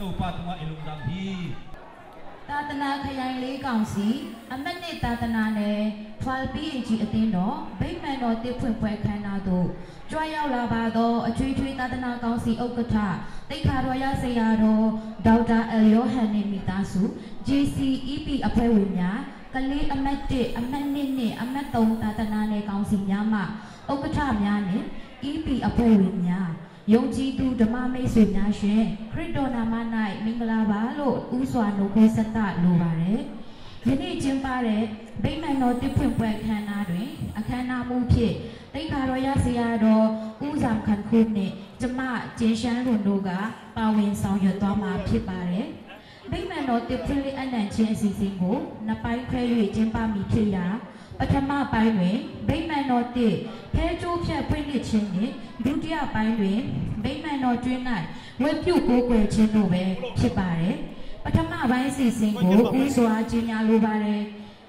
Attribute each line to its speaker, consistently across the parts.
Speaker 1: na tau pa tunga ilung dang hi.
Speaker 2: သာသနာခရိုင်လေးကောင်စီအမတ်နှစ်သာသနာနယ် 12PAG အသင်းတော်ဗိမာန်တော်တစ်ဖွင့်ပွဲခမ်းနားသို့ကြွရောက်လာပါသောအထွေထွေသာသနာကောင်စီဥက္ကဋ္ဌတိတ်ခါတော်ရဆရာတော်ဒေါက်တာအယ်ယောဟန်နေမိသားစု JCEP အဖွဲ့ဝင်များကလေးအမတ်1အမတ်2နှင့်အမတ်3သာသနာနယ်ကောင်စီများမှဥက္ကဋ္ဌများနှင့် EP အဖွဲ့ဝင်များ ယုံကြည်သူဓမ္မမိတ်ဆွေများရှင်ခရစ်တော်နာမ၌မင်္ဂလာပါလို့ဥစွာနှုတ်ခွန်းဆက်သလိုပါတယ်။ယနေ့ကျင်းပတဲ့ဗိမာန်တော်တစ်ဖွင့်ပွဲအခမ်းအနားတွင် အခမ်းအနားမှုဖြင့်တိတ်ခါတော်ရဆရာတော်ဦးဆောင်ခန်ခုနှင့်ကျမကျင်းရှမ်းလွန်တို့ကပါဝင်ဆောင်ရွက်သွားမှာဖြစ်ပါတယ်။ဗိမာန်တော်တစ်ဖွင့်လေးအနံ့ချင်းအစီအစဉ်ကိုနှစ်ပိုင်းခွဲ၍ကျင်းပမည်ဖြစ်ရာ ပထမပိုင်းတွင်ဗိမာန်တော်တစ်ဖဲကျိုးဖြတ်ဖွင့်လှစ်ခြင်းနှင့်ဒုတိယပိုင်းတွင်ဗိမာန်တော်တွင်၌ဝတ်ပြုကိုးကွယ်ခြင်းတို့ပဲဖြစ်ပါတယ်ပထမပိုင်းအစီအစဉ်ကိုဦးစွာကြီးညာလိုပါတယ်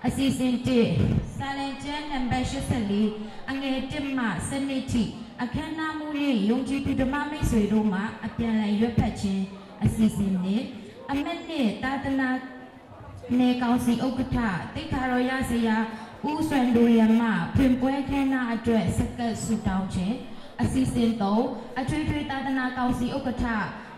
Speaker 2: အစီအစဉ်1စာလင်ကျမ်းနံပါတ်84အငယ်1မှ7ထိအခမ်းအနားမူရင်းယုံကြည်သူဓမ္မမိတ်ဆွေတို့မှအပြန်အလှန်ရွက်ဖတ်ခြင်းအစီအစဉ်နှင့်အမတ်နှင့်သာသနာနေကောင်စီဥက္ကဋ္ဌတိတ်ခါတော်ရစရာ ဦးဆွန်ဒူရမဖွင့်ပွဲခမ်းနားအတွက်စကတ်ဆူတောင်းခြင်းအစီအစဉ်သုံးအထွေထွေသာသနာကောင်စီဥက္ကဋ္ဌ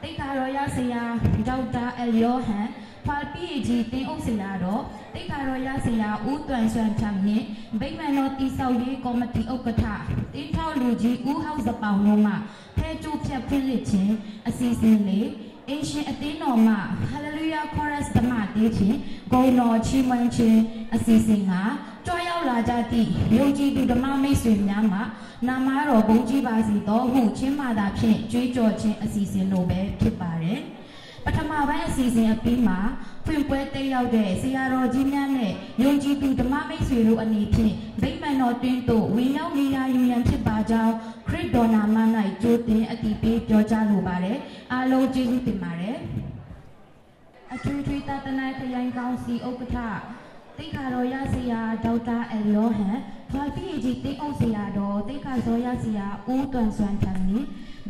Speaker 2: တိတ်ခါတော်ရစရာဒေါက်တာအယ်ယောဟန်ဖာပီဂျီတင်အုပ်စရာတော်တိတ်ခါတော်ရစရာဦးတွန်ဆွမ်ထမ်နှင့်ဗိမာန်တော်တီဆောက်ရေးကော်မတီဥက္ကဋ္ဌတင်းထောက်လူကြီးဦးဟောက်စပောင်တို့မှဖဲကျိုးဖြတ်ဖွင့်လှစ်ခြင်းအစီအစဉ်လေး အင်ရှင်အသင်းတော်မှဟာလေလုယာခေါရစ်ဓမ္မတေးခြင်းဂုဏ်တော်ချီးမွမ်းခြင်းအစီအစဉ်ကကြွရောက်လာကြသည့်ယုံကြည်သူဓမ္မမိတ်ဆွေများမှနာမတော်ဘုန်းကြီးပါစီတော်ဟုချင်းမာသာဖြင့်ကြွေးကြော်ခြင်းအစီအစဉ်တို့ပဲဖြစ်ပါတယ် ပထမပိုင်းအစီအစဉ်အပြီးမှာဖွင့်ပွဲတက်ရောက်တဲ့ဆရာတော်ကြီးများနဲ့ယုံကြည်သူဓမ္မမိတ်ဆွေတို့အနေဖြင့်ဗိမာန်တော်တွင်သို့ဝင်ရောက်နေရယူရန်ဖြစ်ပါကြောင်းခရစ်တော်နာမ၌ကြိုးတင်အတည်ပြုပြောကြားလိုပါတယ်အားလုံးကျေးဇူးတင်ပါတယ်အထွေထွေတသနာခရိုင်ကောင်စီဥက္ကဋ္ဌတိခါတော်ရစီယာဒေါက်တာအယ်လီယိုဟန်ဖွာပီဂျီတင်းအောင်စီယာတော်တိခါစောရစီယာဦးတွန်ဆွမ်ထန်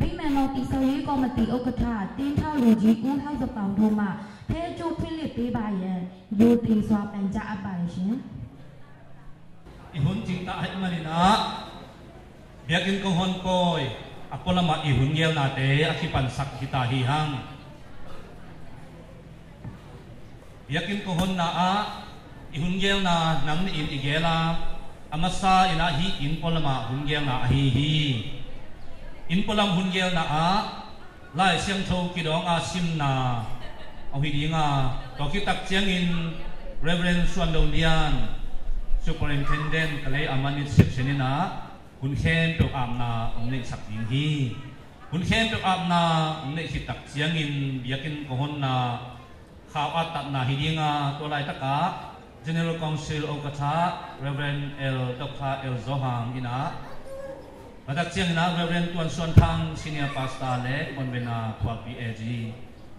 Speaker 2: နီဗိမာန်တော်တီဆော်ရေးကော်မတီဥက္ကဋ္ဌတင်းထောက်လူကြီးဦးဟောက်စပောင်တို့မှဖဲကျိုးဖိလစ်ပေးပါရန်ယူတီစွာပန်ကြားအပ်ပါတယ်ရှင်
Speaker 1: ihun jing ta hai manina biakin ko hon koi apolama ihun ngel na te akipan sak kita hi hang biakin ko hon na a ihun ngel na nang ni in igela amasa ina hi in polama hun ngel na hi hi in polam hun gel na a, lai siam tho ki dong a sim na. Au hi dinga to ki tak chiang in reverend suan lo lian superintendent kale amanit section na hun khen to am na ong nei sak ding hi. Hun khen to am na ong nei ki tak chiang in biakin ko hon na. Khaw at tat na hi dinga to lai taka general council of katha reverend el dr el zohang ina. มาจากเชียงนาเรียนตัวส่วนทางซีเนียพาสตาเล่คนเวนาพวกพีเอจี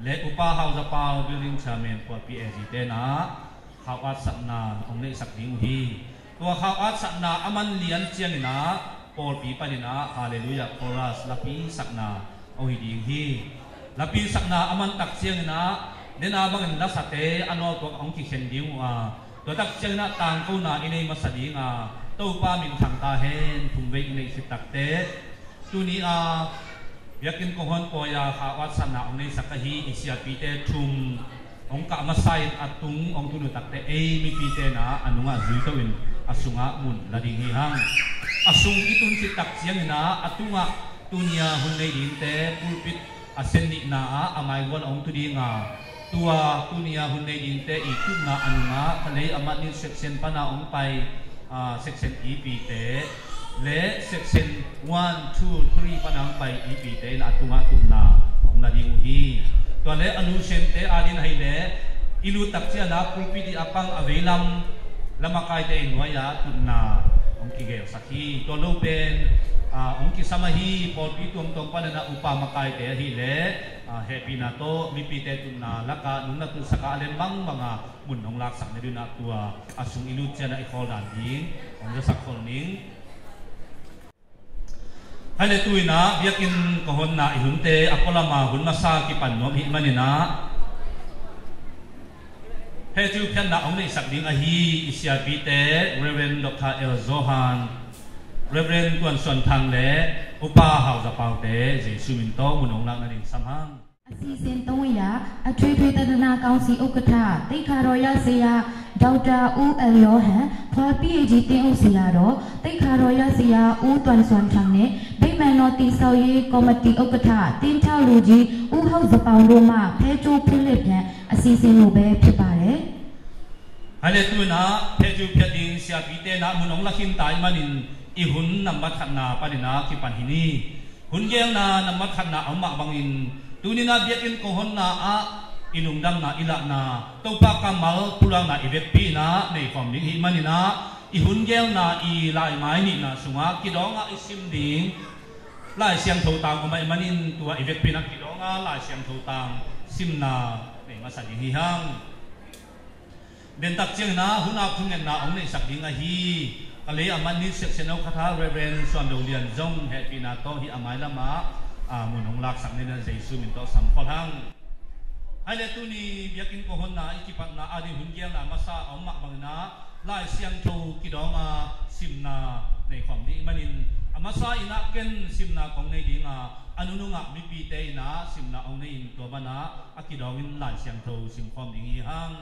Speaker 1: เล่อุปาเฮาจะพาบิลลิงชาเมนพวกพีเอจีเตนะข่าวอัดสักนาองเลสักดิ้งฮีตัวข่าวอัดสักนาอมันเลียนเชียงนาปอลปีปานินาฮาเลลูยาโครัสลาปีสักนาเอาหิดิ้งฮีลาปีสักนาอมันตักเชียงนาเนนาบังเอินลักสณะเตอันโนตัวองค์ขี้เชนดิ้งอ่าตัวตักเชียงนาต่างกูนาอินเนมาสดิ้งอ่า tàu ba mình thẳng ta hen thùng vị mình sẽ đặc tế. Tu ni a việc kinh công hôn coi à khá quá sẵn nào ông này sắc hi isia pi te thùng. Ông cả masai atung à, ông tu nu đặc tế. Ai mi pi te na anung a zui tawin asung a mun là đình hi hang ít kitun si tak siang na atung a tu ni à, a hun này đình tế pulpit sen ni na a amai wan ông tu đi nga tua tu ni a hun này te tế ikut na anh ngã, kalei amat ni section pa na ông pai ah, section e pite le section 1 2 3 panang pai ipi te la tunga tunna ong la ding hi to le anu sen te adin hai le ilu tak chia na pulpi di apang avelam lamakai te inwaya tunna ong ki ge sakhi to lo pen ong ki samahi pulpi tum tom pa na upa makai te hi le happy na to mipite tun na laka nung na tu saka alen bang mga munong laksak na sak du na tua asung ilucia na ikol dan ang sa ja ning Hale tuwi na biyakin kohon na ihunte ako ma hun masa ki pan nom hi manina he tu pyan na ong nei sak ding a hi isya bite reverend dr el zohan reverend tuan son thang le upa hau za pau te jesu min to munong lang na ding samhang
Speaker 2: အစီအစဉ်300အထွေထွေတဒနာကောင်စီဥက္ကဋ္ဌတိခါတော်ရဆရာဒေါက်တာဦးအလျောဟန်ဖွာ PhD တင်ဥဆရာတော်တိခါတော်ရဆရာဦးတွန်စွမ်းထံနဲ့ဗိမာန်တော်တိဆောက်ရေးကော်မတီဥက္ကဋ္ဌတင်ထောက်လူကြီးဦးဟောက်စပောင်တို့မှဖဲချိုးဖိလစ်ပြန်အစီအစဉ်လိုပဲဖြစ်ပါတယ်။
Speaker 1: Hallelujah ဖဲချိုးဖြတ်တင်ဆရာကြီးတဲ့နာမုန်အောင်လခင်တိုင်းမနင်ဤဟွန်းနမ္မခဏပါဒနာကိပန်ဟီနီဟွန်းရဲ့နာနမ္မခဏအမဘငင် tunina biakin kohon na a inungdam na ila na. Topa kamal pulang na ibet pi na nei form ding hi manina ihun gel na i lai mai ni na sunga kidonga isim ding lai siang tho tang ko mai manin tua ibet pi na. Kidonga lai siang tho tang sim na nei masa ding hi hang. Den tak chiang na huna khungen na ong nei sak ding a hi kale aman sẽ section au khatha reverend swan do lian jong happy na to hi amai lama a munong lak sang nên là Jesus mình to sam phật hang Ai le tu ni biakin ko hon na ikipat na adi hun giang na masa ông mak na lai siang châu ki dong a sim na nei khom di manin amasa ina ken sim na kong nei ding a anunu nga mi pi te na sim na ong nei in to bana akidong in lai siang châu sim khom ding hi hang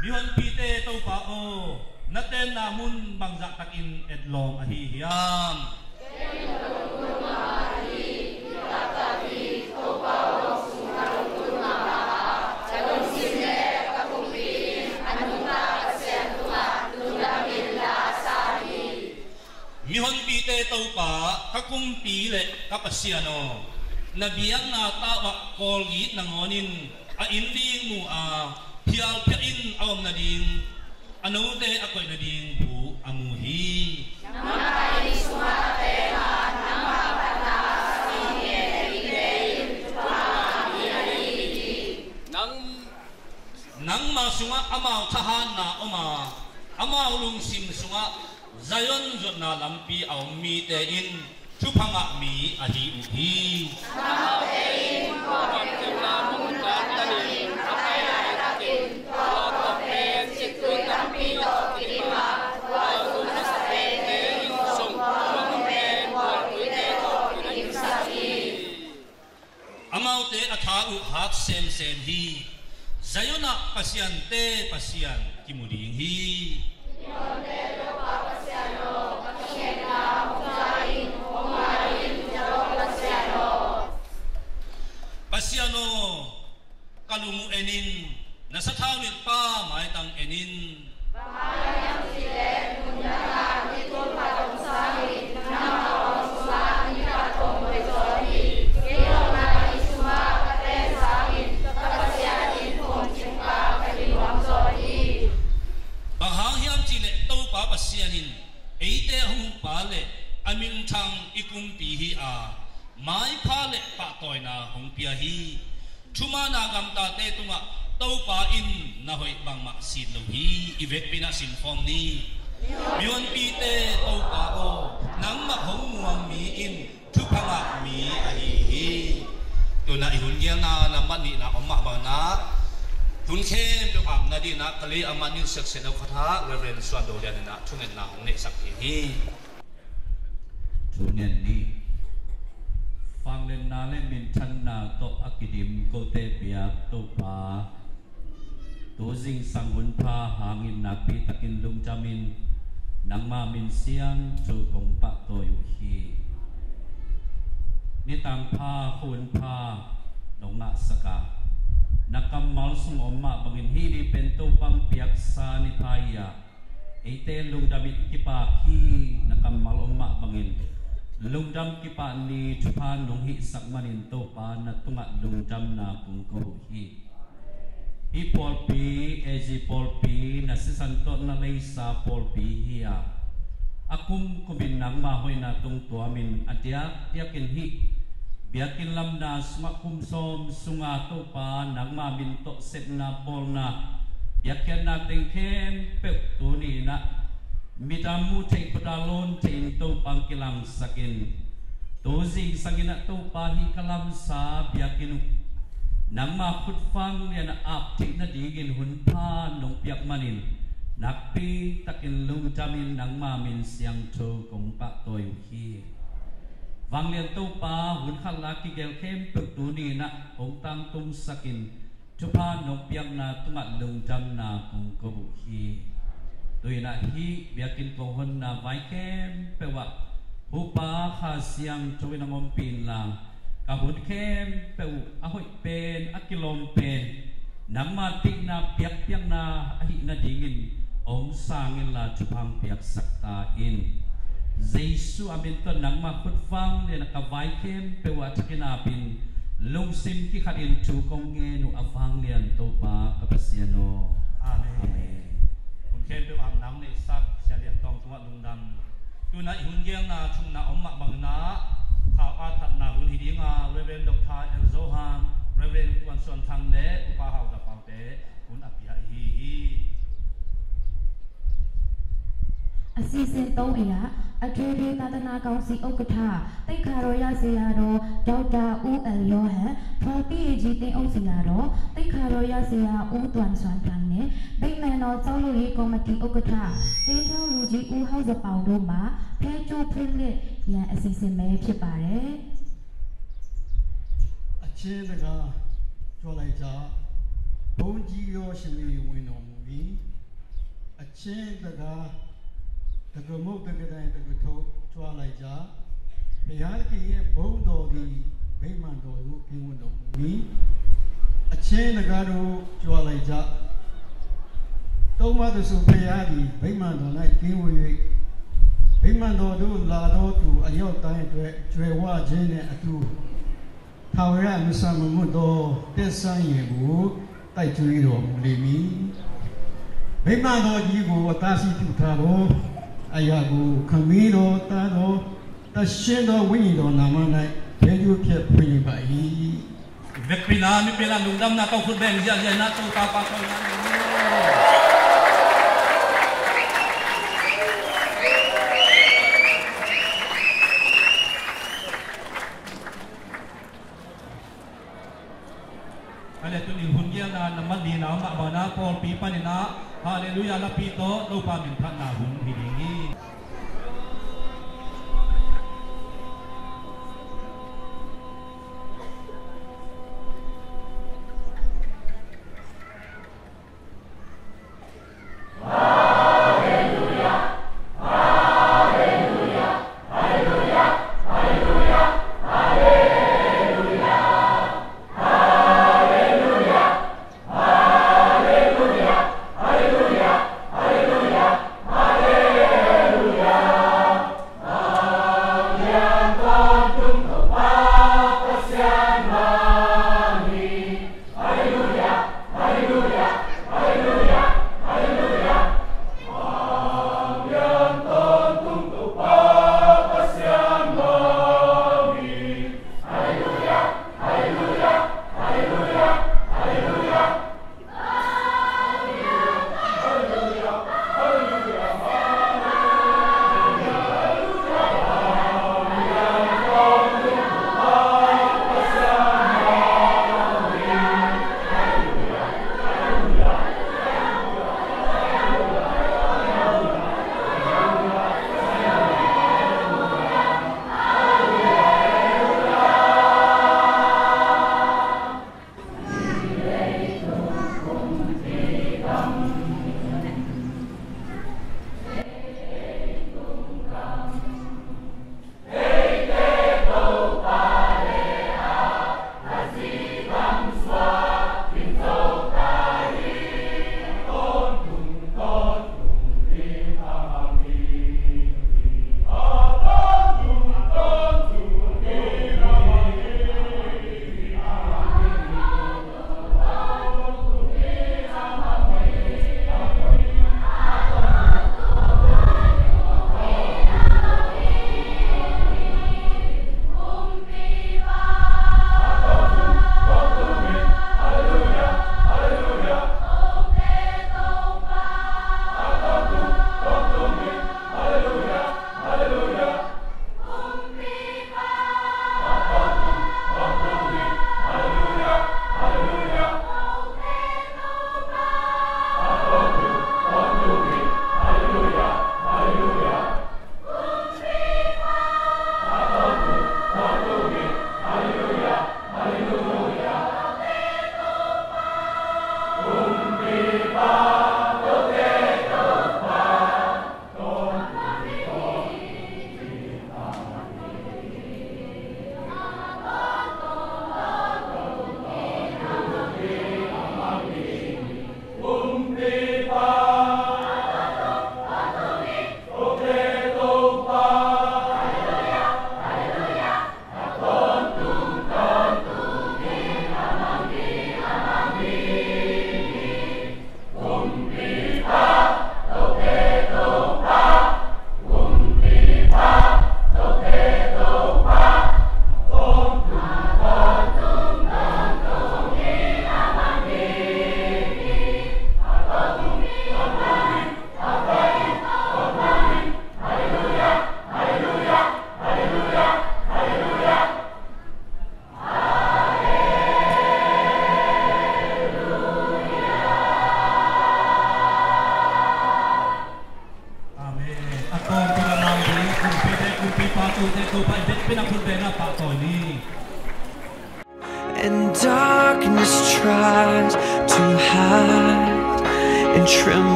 Speaker 1: Bihon pite tau pa o naten namun bangza takin edlong ahi hiyam. Mihon pite tau pa kakumpile kapasiano. Nabiyang na tawa kolgi nangonin a indi mu à, a hial pia awam na ding anote akwene bingu amuhi namaka isuma pema namaka pata sinye ide tuwa yali nang nang masunga ama kahana oma ama ulung sim sunga zayon zona lampi au mi te in chupanga mi aji uhi namaka absence and he. Zayunak pasyante pasyan kimuling hi. Yonero pa pasyano kakena kumain kumain jaro pasyano. Pasyano kalunguenin nasa tawid pa maitang enin. Bahayan เลอามิลทังอิกุมปีฮีอาไม่พาเลปะต่อยนาหงเปียฮีชุมานากำตาเตตุงะเต้าป่าอินนาหอยบังมาสิลฮีอีเวกปินาสินฟองนี้มิวันปีเตเต้าป่าโอนังมาหงมวงมีอินทุพังะมีอาฮีฮีตัวนาอิหุนเยนานามันนีนาอมมาบานาทุนเข้มตัวอ่ำนาดีนะกะลีอามานิวเสกเซนอคาถาเรเรนสวนโดเดียนนะช่วงเงินนาหงเนสักทีฮี
Speaker 3: chu nen ni. Phang len na le min chan na to akidim ko te pia to pa. To jing sang hun pha hangin na pi takin lung chamin nang ma min siang chu kong pa to yu hi. Ni tang pha hun pha dong na saka nakam mal sung omma bangin hi ni pen to pang piak sa ni thaya ite lung damit kipa nakam mal omma bangin lungdam kipa ni thupa nong hi sakmanin to pa na tunga lungdam na kung ko hi. Hi pol pi eji pol pi na sisan to na lei sa pol pi hi a akum kumin nang maho na tung tuamin atia yakin hi. Biakin lam na sma kum som sunga to pa nang ma min to set na pol na. Biakin na teng kem pe tu ni na mitamu teng padalon teng to pangkilam sakin. Tozing sangina to pa hi kalam sa biakinu. Nama ma phut fang ap thei na digin hun pha nong piak manin. Nakpi takin lung jamin nang ma min siang tho kong pa toy hi. Vang lian to pa hun khal la ki gel kem pek tu ni na ong tang tum sakin. Chu pa nong piak na tumat lung jam na kong ko hi tui na hi biakin po hon na vaikem pewa hupa kha siang chowin ang ompin lang kabun kem peu ahoy pen akilom pen nang matik na piak piak na ahi na dingin ong sangin la chupang piak saktain Giêsu amin to nang ma khut vang để ka vai kem pewa chakina pin. Lung sim ki khadin chu kong nge nu afang lian to pa kapasiano
Speaker 1: amen, amen kem pe bang nam nei sak sia lian tong tuma lung dam tu na i hun giang na chung na om ma bang na kha a tat na hun hi dinga reverend dr el zohan reverend kwan son thang le Ba Hậu da Bảo Tế. hun apia hi hi.
Speaker 2: အစီအစဉ်၃အရာအထွေထွေသာသနာကောင်စီဥက္ကဋ္ဌတိတ်ခါရောရဆရာတော်ဒေါက်တာဦးအလ်ယောဟန်ဖွာပီဂျီတင်အုပ်ဆရာတော်တိတ်ခါရောရဆရာဦးတွမ်ဆွမ်တန်နဲ့ဗိမ္မာန်တော်ကျောင်းလူရေးကော်မတီဥက္ကဋ္ဌတင်းထောင်းလူကြီးဦးဟောက်စပောင်တို့မှဖဲကျိုးဖွင့်လက်ရန်အစီအစဉ်ပဲဖြစ်ပါတယ်
Speaker 4: အချင်းတကားကြောလိုက်ကြဘုံကြီးရောရှင်မေဝင်တော်မူပြီးအချင်းတကား တကမုတ်တကတိုင်းတကထုတ်ကြွားလိုက်ကြဘုရားကြီးရဲ့ဘုံတော်ဒီဗိမာန်တော်ကိုပြင်ဝင်တော်မူပြီးအချင်းတကားတို့ကြွားလိုက်ကြသုံးပါးသူဆိုဘုရားဒီဗိမာန်တော်၌ကျင်းဝ၍ဗိမာန်တော်တို့လာတော်သူအရောက်တိုင်းအတွက်ကျွယ်ဝခြင်းနဲ့အတူထာဝရမဆမမှုသောတက်ဆိုင်ရကိုတိုက်ကျွေးတော်မူလိမ့်မည်မိမတော်ကြီးကိုအသာရှိပြုထားသော အရာကိုခမည်းတော်တာတော်တရှင်တော်ဝိညာဉ်တော်နာမ၌ယေရှုဖြစ်ဖွင့်ပါ၏
Speaker 1: เวกปีนามิเปลาลุงดำนาเข้าคุณแบงยาเยนาตรงตาปากเขาอะไรตัวนี้หุ่นเยี่ยนาน้ำมันดีน้ำมาบานาพอลปีปันนาฮาเลลูยาลาปีโตโลปามินพันนาหุ่นพีดีงี้ Amen.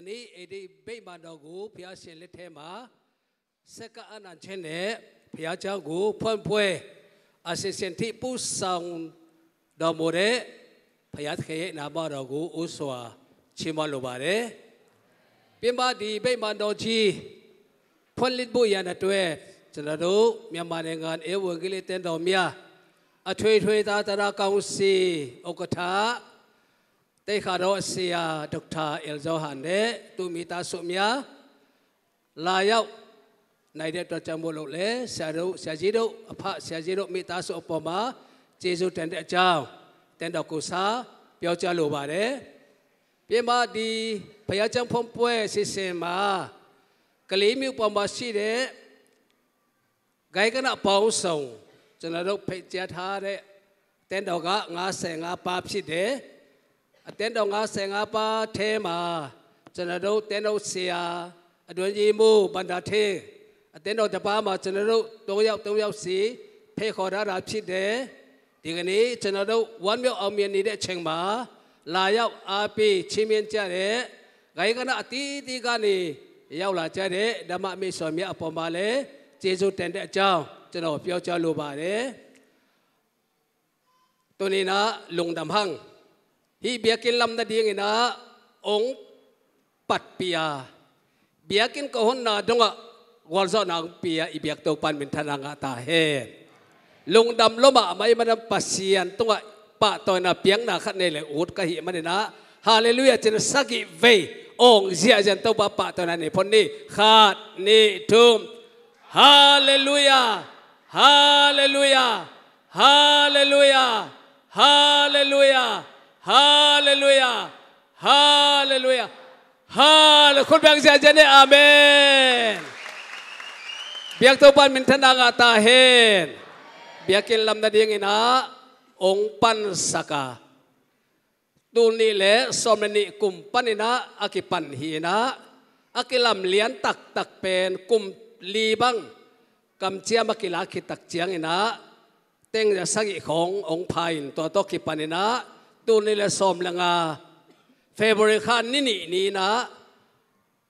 Speaker 5: ကနေ့အဒီဗိမာန်တော်ကိုဘုရားရှင်လက်ထဲမှာစက္ကအနန္ချင်းနဲ့ဘုရားเจ้าကိုဖွင့်ပွဲအစစ်စင်တိပူဆောင်တော်မူတဲ့ဘုရားသခင်ရဲ့နာမတော်ကိုဥစွာချီးမွမ်းလိုပါတယ်။ပြင်ပဒီဗိမာန်တော်ကြီးဖွင့်လှစ်ဖို့ရန်အတွက်ကျွန်တော်တို့မြန်မာနိုင်ငံဧဝံဂေလိတင်တော်များအထွေထွေသာသနာကောင်စီဥက္ကဋ္ဌ တေခါတော်ဆရာဒေါက်တာအယ်ဇောဟန်နဲ့သူမိသားစုများလာရောက်နိုင်တဲ့အတွက်ကြောင့်မို့လို့လေဆရာတို့ဆရာကြီးတို့အဖဆရာကြီးတို့မိသားစုအပေါ်မှာကျေးဇူးတင်တဲ့အကြောင်းတင်တော်ကိုစားပြောကြားလိုပါတယ်ပြင်မဒီဘုရားကျောင်းဖုံးပွဲစီစဉ်မှာကလေးမျိုးပေါ်မှာရှိတဲ့ဂိုင်ကနပေါင်းဆောင်ကျွန်တော်တို့ဖိတ်ကြားထားတဲ့တဲတော်က55ပါးဖြစ်တယ် အတင်းတော်55ပါးထဲမှာကျွန်တော်တို့တင်းတော်ဆရာအတွင်ကြီးမို့ဗန္တာထင်းအတင်းတော်တပါးမှာကျွန်တော်တို့၃ယောက်၃ယောက်စီဖဲခေါ်ရတာဖြစ်တယ်ဒီကနေ့ကျွန်တော်တို့ဝမ်းမြောက်အောင်မြင်နေတဲ့အချိန်မှာလာရောက်အားပေးချင်းမြင်ကြတဲ့ဂိုင်ကနာအတီးတီးကနေရောက်လာကြတဲ့ဓမ္မအမေဆွန်မြတ်အပေါ်မှာလည်းကျေးဇူးတင်တဲ့အကြောင်းကျွန်တော်ပြောကြားလိုပါတယ်။တုန်နေနာလုံဒမ်ဟန်း hi biakin lam na ding ina, ong patpia biakin ko hon na donga walzo na ang pia ibiak to pan min thananga ta he lung dam loma mai manam pasian tunga, pa to na piang na khat ne le ut ka hi manina hallelujah chen sagi ve ong zia jan to ba pa to na ne phon ni. Khat ni thum. Hallelujah hallelujah hallelujah hallelujah. งตาเฮลงดำลมะไม่มันปัสเซียนตัวปะตัวน่ะเปียงน่ะขัดในเลยอุดกะหิ มันนะฮาเลลูยาจนสักิเวองเสียจันตัวปะปะตัวนั้นนี่พนนี่ขาดนี่ทุ่ม Hallelujah. Hallelujah. Hallelujah. Hallelujah. Hallelujah. Hallelujah. Hallelujah. คุณแบ่งเสียงจะได้อาเมนเบียกตัวปันมินทนางาตาเฮนเบียกินลำนาดีงินะองปันสกาตูนี่แหละสมนิกุมปันินะอากิปันหีนะอากิลำเลียนตักตักเป็นกุม li bang kam chia ma kila ki tak chiang ina teng ja sagi khong ong phain to to ki panina tu ni le som langa february khan ni ni ni na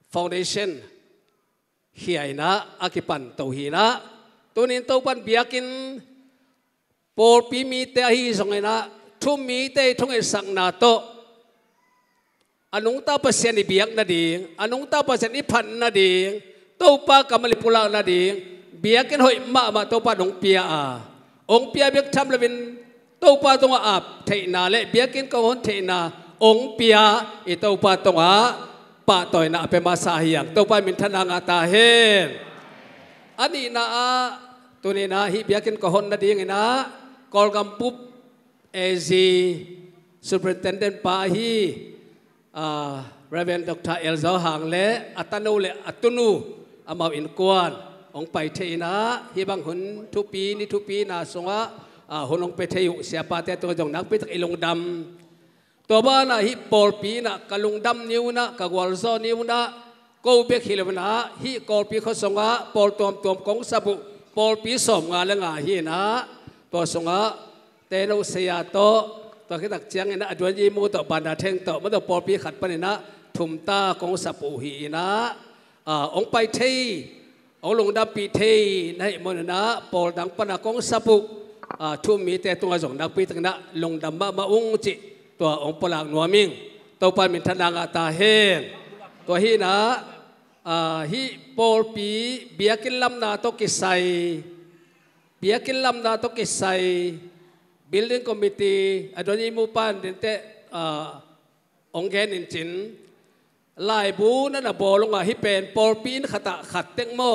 Speaker 5: foundation hiai na akipan to hi na tunin to pan biakin por pi mi te hi song ina thu mi te thong e sang na to anung ta pasien ni biak na ding anung ta pasien ni phan na ตัวปาตรงอาบเทนาเละเบียกินกวนเทนาองเปีาอีตัวปาตรงอาปาต่อยนาเป็นมาสาเฮียงตัวปามินทนางาตาเฮนอันนี้นาตัวนี้นะฮิเบียกินกวนนาดีงนะกอลกัมปุบเอซีสุปรเทนเดนปาฮีเรเวนด็อกเตอร์เอลซาหางเละอัตโนเละอัตโนอามาอินกวนองไปเทนาฮิบังหุนทุปีนิทุปีนาสงะ ปอลตัวตัวกงสับุปอลปีสมงาเลงาฮินะตัวสงะเตโนเสียโตตัวคิดตักเจียงนะอดวนยีมูตัวบานดาเทงตัวมันตัวปอลปีขัดปนนะทุมตากงสับุฮีนะ ông bay thi ông lùng đam bị thi này một na bol đăng pana công sapu À, thu mi te tung azong nak pi tang na long đầm ma ma ung chi to ong polak nuaming tàu Pan Minh Thanh nga ta hen. To hi na à, hi por pi biakin lam na to kisai biakin lam na to kisai building committee adoni mu pan den te à, ong gen in chin. Lai bu na na bolong a hi pen por pin khata khat teng mo.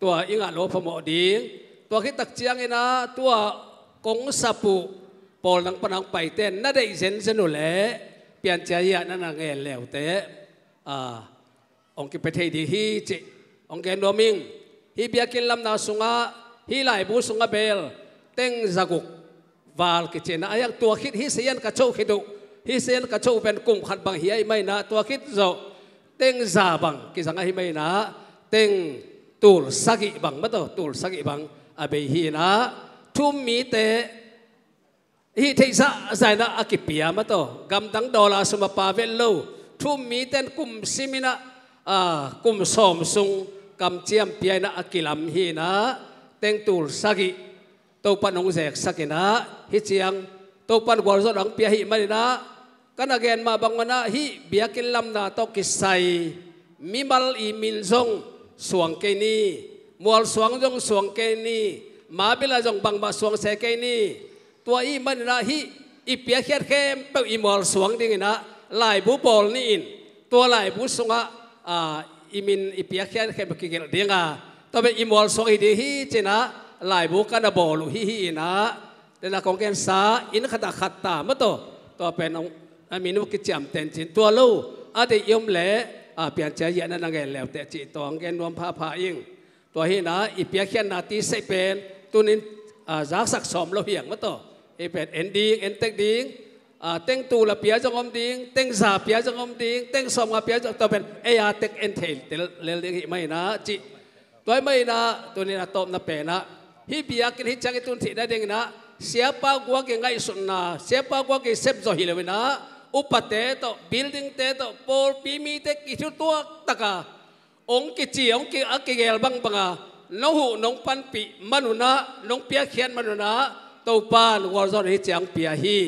Speaker 5: Tua inga lo phamo ding. Tua khi tak chiang ina, tua kong sapu pol nang panang pai te na dei zen zenu le pian cha ya na na nge leo te a ong ki pethei di hi chi ong gen do ming hi bia kin lam na sunga hi lai bu sunga bel teng zaguk val ki chen ayak tua khit hi sian ka chou khidu hi sian ka chou pen kum khat bang hi ai mai na tua khit zo teng za bang ki zanga hi mai na teng tul sagi bang ma to tul sagi bang abe hi na thum mi te hi thei sa zai na akipia ma to gam dang dola suma pa vel lo thum mi ten kum simina a kum som sung kam chiam pia na akilam hi na teng tul sagi to panong zek sakina hi chiang to pan gwal zo dang pia hi ma na kan again ma bangwana hi biakin lam na to kisai mimal i min zong suang ke ni. Mual suang jong suang ke ni. มาเวลาจงบังบาสวงเสกนี่ตัวอีมันราฮีอีเปียเคียดเข้มเป้าอีมอลสวงดิ่งนะหลายบุบอลนี่อินตัวหลายบุสงะอ่าอีมินอีเปียเคียดเข้มกิเกลดิ่งอะตัวเป็นอีมอลสวงอีดีฮีเจนะหลายบุกันบอลฮีฮีนะเดลักของแกนสาอินขัดขัดตามตัวตัวเป็นองอามินุกิจามเต็นจินตัวลูอาเดียมเละอาเปียนใจเย็นนั่นนั่งเล้วแต่จิตตัวแกนรวมพาพาอิงตัวฮีนะอีเปียเคียนนาทีใส่เป็น ตัวนี้รักสักสมเราเหี่ยงมะตัวเอเป็นเอ็นดิ้งเอ็นเต็กดิ้งเต็งตูละเปียจงอมดิ้งเต็งสาเปียจงอมดิ้งเต็งสมกับเปียจงตัวเป็นเอียเต็กเอ็นเทลเตลเลลไม่นะจิตัวไม่นะตัวนี้นะตบนะเป็นะฮิเปียกินฮิจังกิตุนทิได้เด้งนะ siapa gua ke ngai sunna siapa gua ke sep zo hilawina upate to building te to pol pimi te kisu tua taka ong ki chi ong ki akigel bang banga นงหูนงปันปีมนุนะนงเปียเขียนมนุนะตปานวอร์ซอนฮจังเปียฮี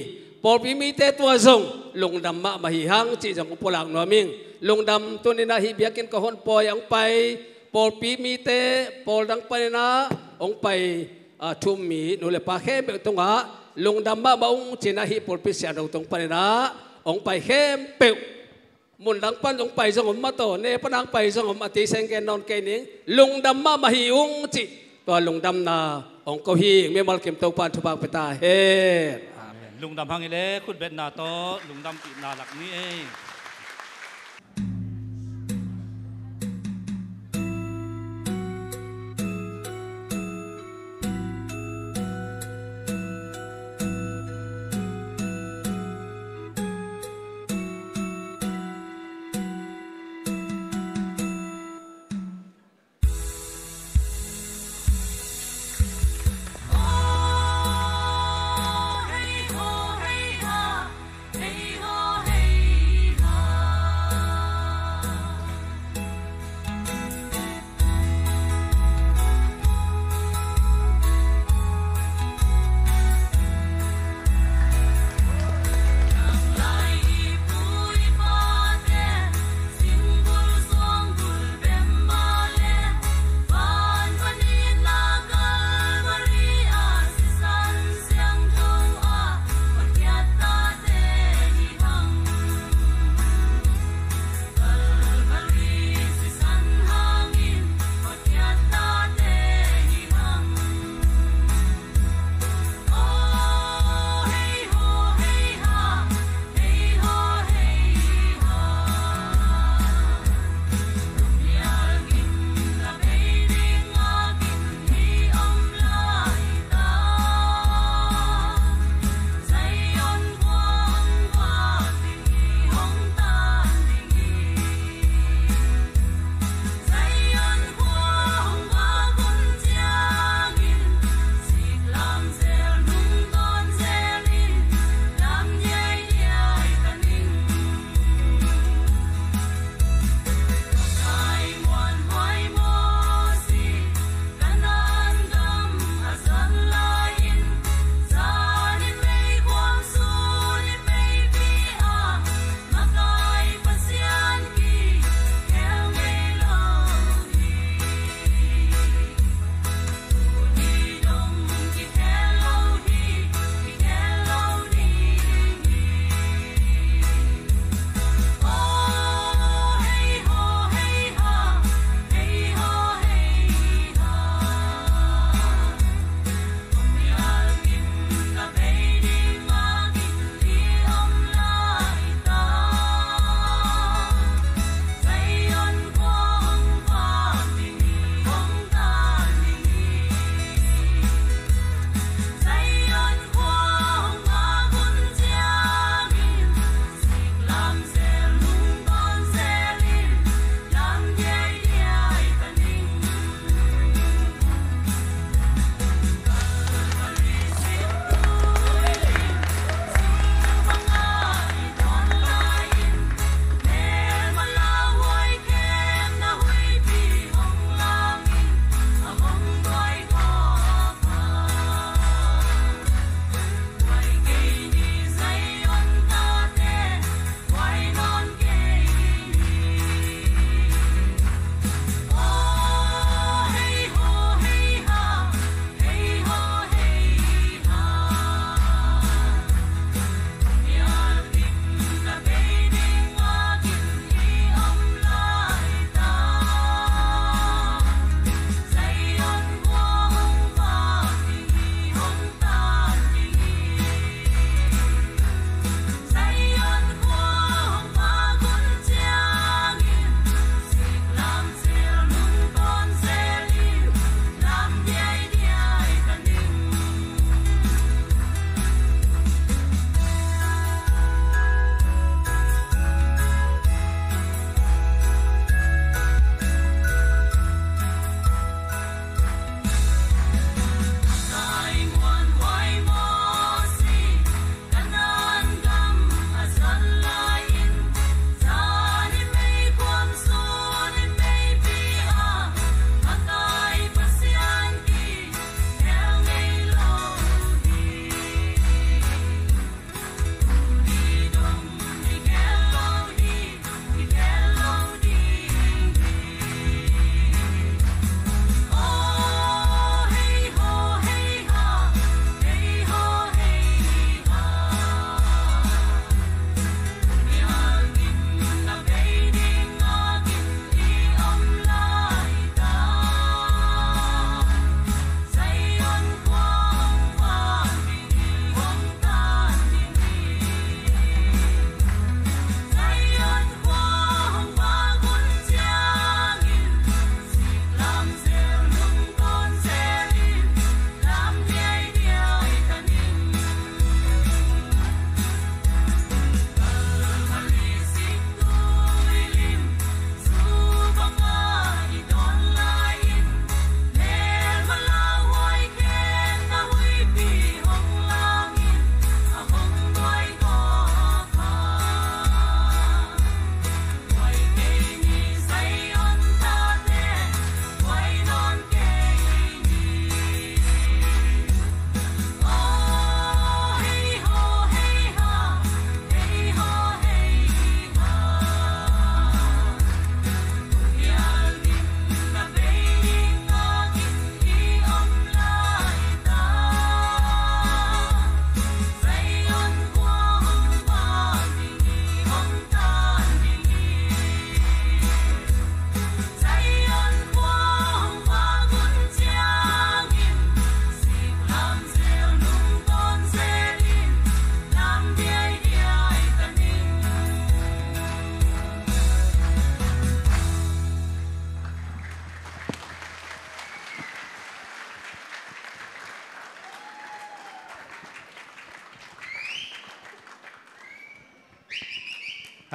Speaker 5: ปอบิมีเตตัวซงลงดำมะมาฮีฮังจีจังอุปลังนอวมิงลงดำตัวนี้นะฮิเบียกินกะฮอนปอยังไปปอปีมีเตปอดังไปนะองไปทุมมีนุเลปาเข้มตรงะลงดำมะมางจีนะฮิปอปิเสียดตรงไปนะองไปเข้มเปว มุนดังปั้นลงไปสงมมาต่อเนปนังไปสงมอติเซงแกนอนแกนิงลุงดำมามาหิวงจิตัวลุงดำนาองค์กฮีไม่มาลเก็มเตาปานทุบากไปตาเฮ
Speaker 1: ลุงดำพังอีเลคุณเบ็ดนาโตลุงดำกินาหลักนี้เอง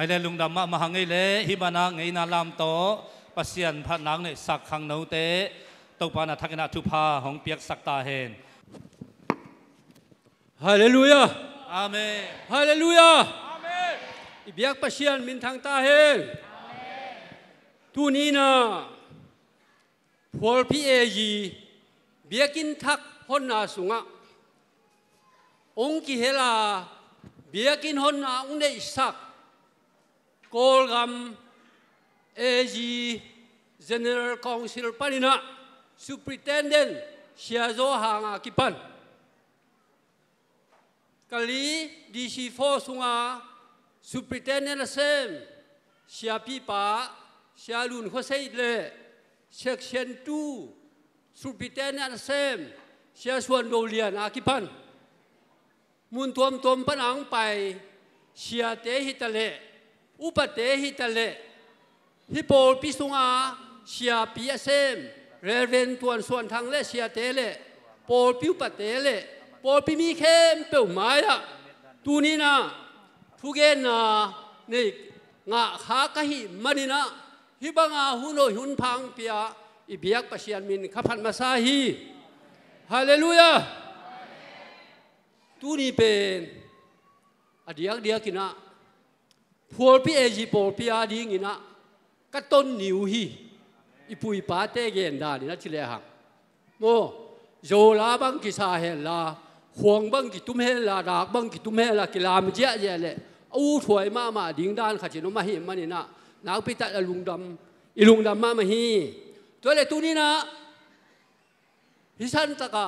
Speaker 1: hai le lung dam ma ma hangai le hi bana ngai na lam to pasian phat nang ne sak khang no te to pa na thakena thu pha hong piak sak ta hen
Speaker 6: Hallelujah.
Speaker 1: amen
Speaker 6: Hallelujah. Amen. Ibiyak pasyan min thang ta hen. Amen. Tu ni na. Paul pi e yi. Biyakin thak hon na sunga. Ong ki hela. Biyakin hon na ong ne isak. Kolgam AG General Council Panina Superintendent Siazo Hanga Kipan Kali DC4 Sunga Superintendent Sam Siapi Pa Sialun Hosei Le Section 2 Superintendent Sam Siasuan Dolian Akipan มุนทวมทวมพนังไปเชียเตหิตะเล อุปเทหิตะเลฮิโปปิสุงาเสียปีเซมเรเวนตวนส่วนทางเลเชียเตเลโปปิวปเทเลโปปิมีเข้มเปิ่วไม้ละตูนี้นะทุเกนนะนี่งะขากะหิมันนี่นะฮิบังอาหุนโนหุนพังเปียอิบียกปัเชียนมินขับพันมาซาฮีฮาเลลูยาตูนี้เป็นอดียกเดียกินะ phùa bị ai gì bỏ bị ai đi nghe cái tôn nhiều hi, ipui pa thế gen da ni na chile ha mô zo la bang ki sa he la huang bang ki tum he la da bang ki tum he la ki lam je je le u thoi ma ma ding dan kha chino ma hi ma ni na na pi ta lung dam lùng lung dam ma ma hi. To le tu ni na hi san ta ka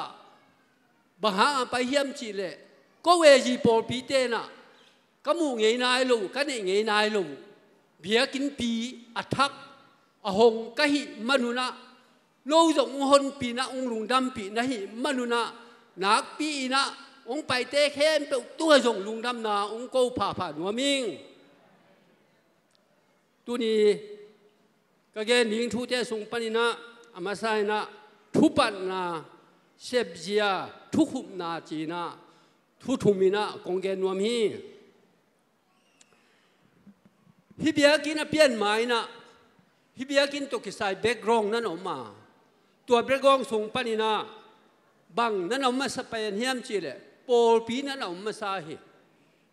Speaker 6: ba ha phải hiam chi le ko we gì por pi thế na ก็มูเงยนายลูก็นี่เงยนายลูเบียกินปีอัทักอหงก็หิมนุนะโลจงหนปีนะองลุงดำปีนะหิมนุนะนักปีนะองไปเตะเข้มไปตัวจงลุงดำนาองโกูผ่าผ่าหนัวมิงตัวนี้ก็แกนิงทูเตสุงปนินะอามาไซนะทุปันนาเซบเจียทุขุมนาจีนะทุทุมินะกงแกนัวมฮี ฮิเบียกินเปลี่ยนหมายนะฮิเบียกินตัวกิสายเบกรองนั่นออกมาตัวเบกรองส่งปานินาบังนั่นออกมาสเปนเฮียมจีเลยปอลปีนั่นออกมาซาฮิ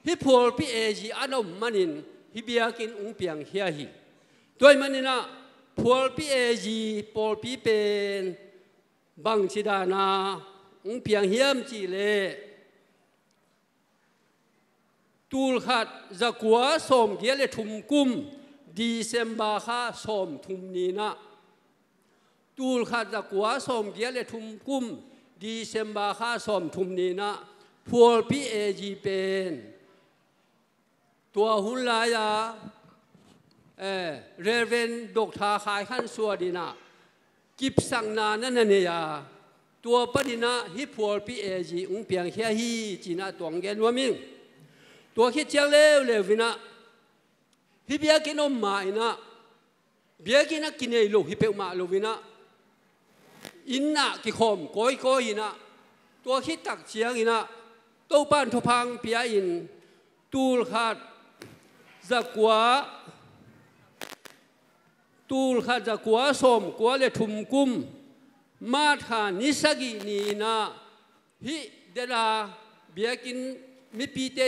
Speaker 6: ฮิปอลปีเอจีอันออกมานินฮิเบียกินอุ้งเปียงเฮียฮิตัวมันนี่นะพอลปีเอจีปอลปีเป็นบังชิดานาอุ้งเปียงเฮียมจีเลย ตูลขัดจะกัวสมเกียเลทุมกุมดีเซมบาคาสมทุมนีนะตูลขัดจะกัวสมเกียเลทุมกุมดีเซมบาคาสมทุมนีนะพัวพีเอจีเป็นตัวหุนลายาเอเรเวนดกทาขายขั้นสัวดีนะกิบสังนานั่นเนียตัวปดินะฮิพัวพีเอจีอุ้งเปียงเฮียฮีจีนะตวงเกนวมิง ตัวคิดเจียงเลวเลวินะฮิเบียกินอมมาอินะเบียกินนักกินเอโลฮิเปอมาโลวินะอินนะกิคมก้อยก้อยนะตัวคิดตักเสียงอินะตู้ป้านทุพังเปียอินตูลขาดจะกัวตูลขาดจะกัวสมกัวเลทุมกุมมาทานิสกินีนะฮิเดลาเบียกินมิปีเต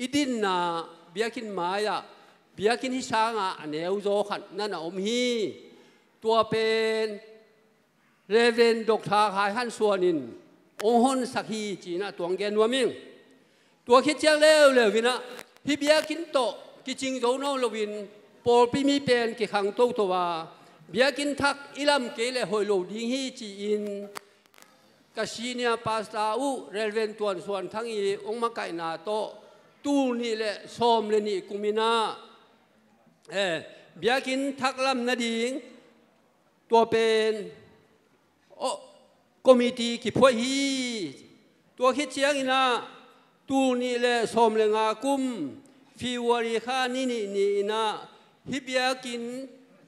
Speaker 6: อิดินนาเบียกินมายาเบียกินฮิสางะเนวโจขันนั่นอมฮีตัวเป็นเรเวนดกทาขายหันส่วนินองหนสักฮีจีนะตัวแกนัวมิงตัวคิดเจ้าเลวเลวินะฮิเบียกินโตกิจิงโจโนลวินปอลปีมีเป็นกิขังโตตัวเบียกินทักอิลัมเกเลหอยโลดิงฮีจีอินกษีเนียปาสตาอูเรเวนตัวส่วนทั้งอีองมาไกนาโต ตูนี่แหละซอมเลยนี่กุมินาเอเบียกินทักลำนาดิงตัวเป็นโอ้คอมมิตี้กี่พวกฮีตัวคิดเชียงอินะตูนี่แหละสมเลยงากุมฟิวารีคานี่นี่นี่นะฮิบยากิน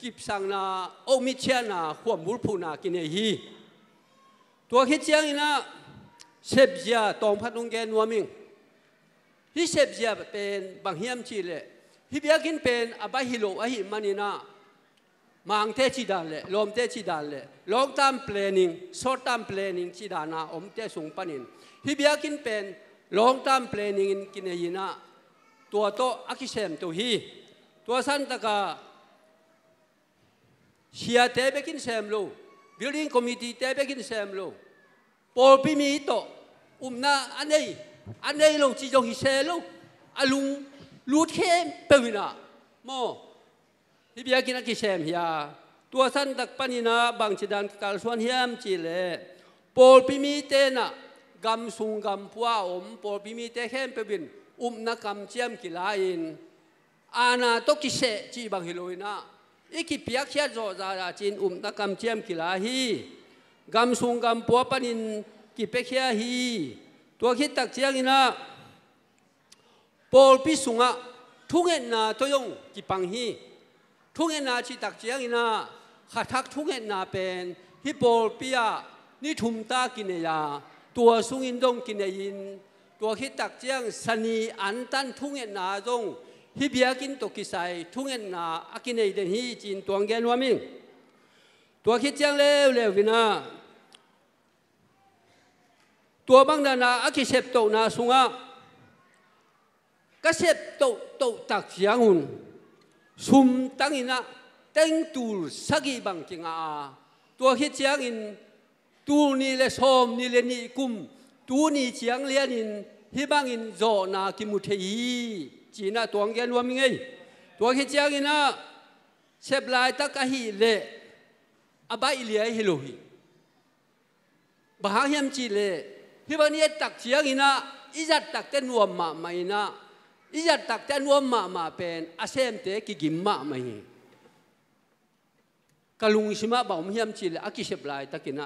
Speaker 6: กิบสังนาโอมิเชียนาขวบมุลพูนากินเอฮีตัวคิดเชียงอินะเซบเจียตองพัดนุงแกนัวมิง ฮิเชบเจียเป็นบางเฮียมจีเลฮิเบียกินเป็นอบายฮิโลอหิมันินามังเตชิดานเลลมเตชิดานเลลองตามเพลนิงสอดตามเพลนิงชิดานาอมเตสุงปนินฮิเบียกินเป็นลองตามเพลนิงกินเฮินาตัวโตอักิเซมตัวฮีตัวสันตะกาเชียเตเบกินเซมโลบิลดิ้งคอมมิตี้เตเบกินเซมโลปอลพิมีโตอุมนาอันนี้ อันนี้โลจีจงฮิเซโลอาลุงลูดเข้มเปวินาโมที่เบียกินอักิเซมเฮียตัวสันตักปนินาบางจิดันกาลสวนเฮียมจีเลปอลปิมีเตนะกำสุงกำพัวอมปอลปิมีเตเข้มเปวิน um na kam chiam ki lain ana to ki se chi bang hiloina iki piak khia zo za ra chin um na kam chiam ki la hi gam sung gam po panin ki pe khia hi to khi tak chiang ina pol pi sunga thungen na to yong ki pang hi thungen na chi tak chiang ina khathak thungen na pen hi pol pia ni thum ta ki ne ya tua sungin dong ki ne yin ตัวคิดตักเจียงนะปอลพิสุงะทุ่งเอ็นนาตัวยงกิปังฮีทุ่งเอ็นนาชิตักเจียงนะขัดทักทุ่งเอ็นนาเป็นฮิปอลพิยานี่ทุมตากินเนียตัวสุงินดงกินเนยิน ตัวคิดตักเจียงสนีอันตันทุ่งเอ็นนาจงฮิเบียกินตกิไซทุ่งเอ็นนาอากินเนยเดนฮีจินตัวแกนวามิงตัวคิดเจียงเลวเลววินา tua bang na na, aki sep to sung á các sep to to tak jiang hun. Sum tang ina, teng tul sagi bang kinga. A tua hi chiang in tu ni le som ni le ni kum. Tu ni chiang lian in, hi bang in zo na ki mu the yi chỉ na tuang gen wa mi ngai tua hi chiang ina, sep lai tak a hi lệ abai li ai hi lo hi. Bahang hiam chi le พี่วันนี้ตักเชียงอินะอิจัดตักเต้นวมมาไม่นะอิจัดตักเต้นวมมามาเป็นอาเซมเตะกิกิมมาไม่กลุงชิมาบอกมิยมชิลอากิเชบลายตะกินะ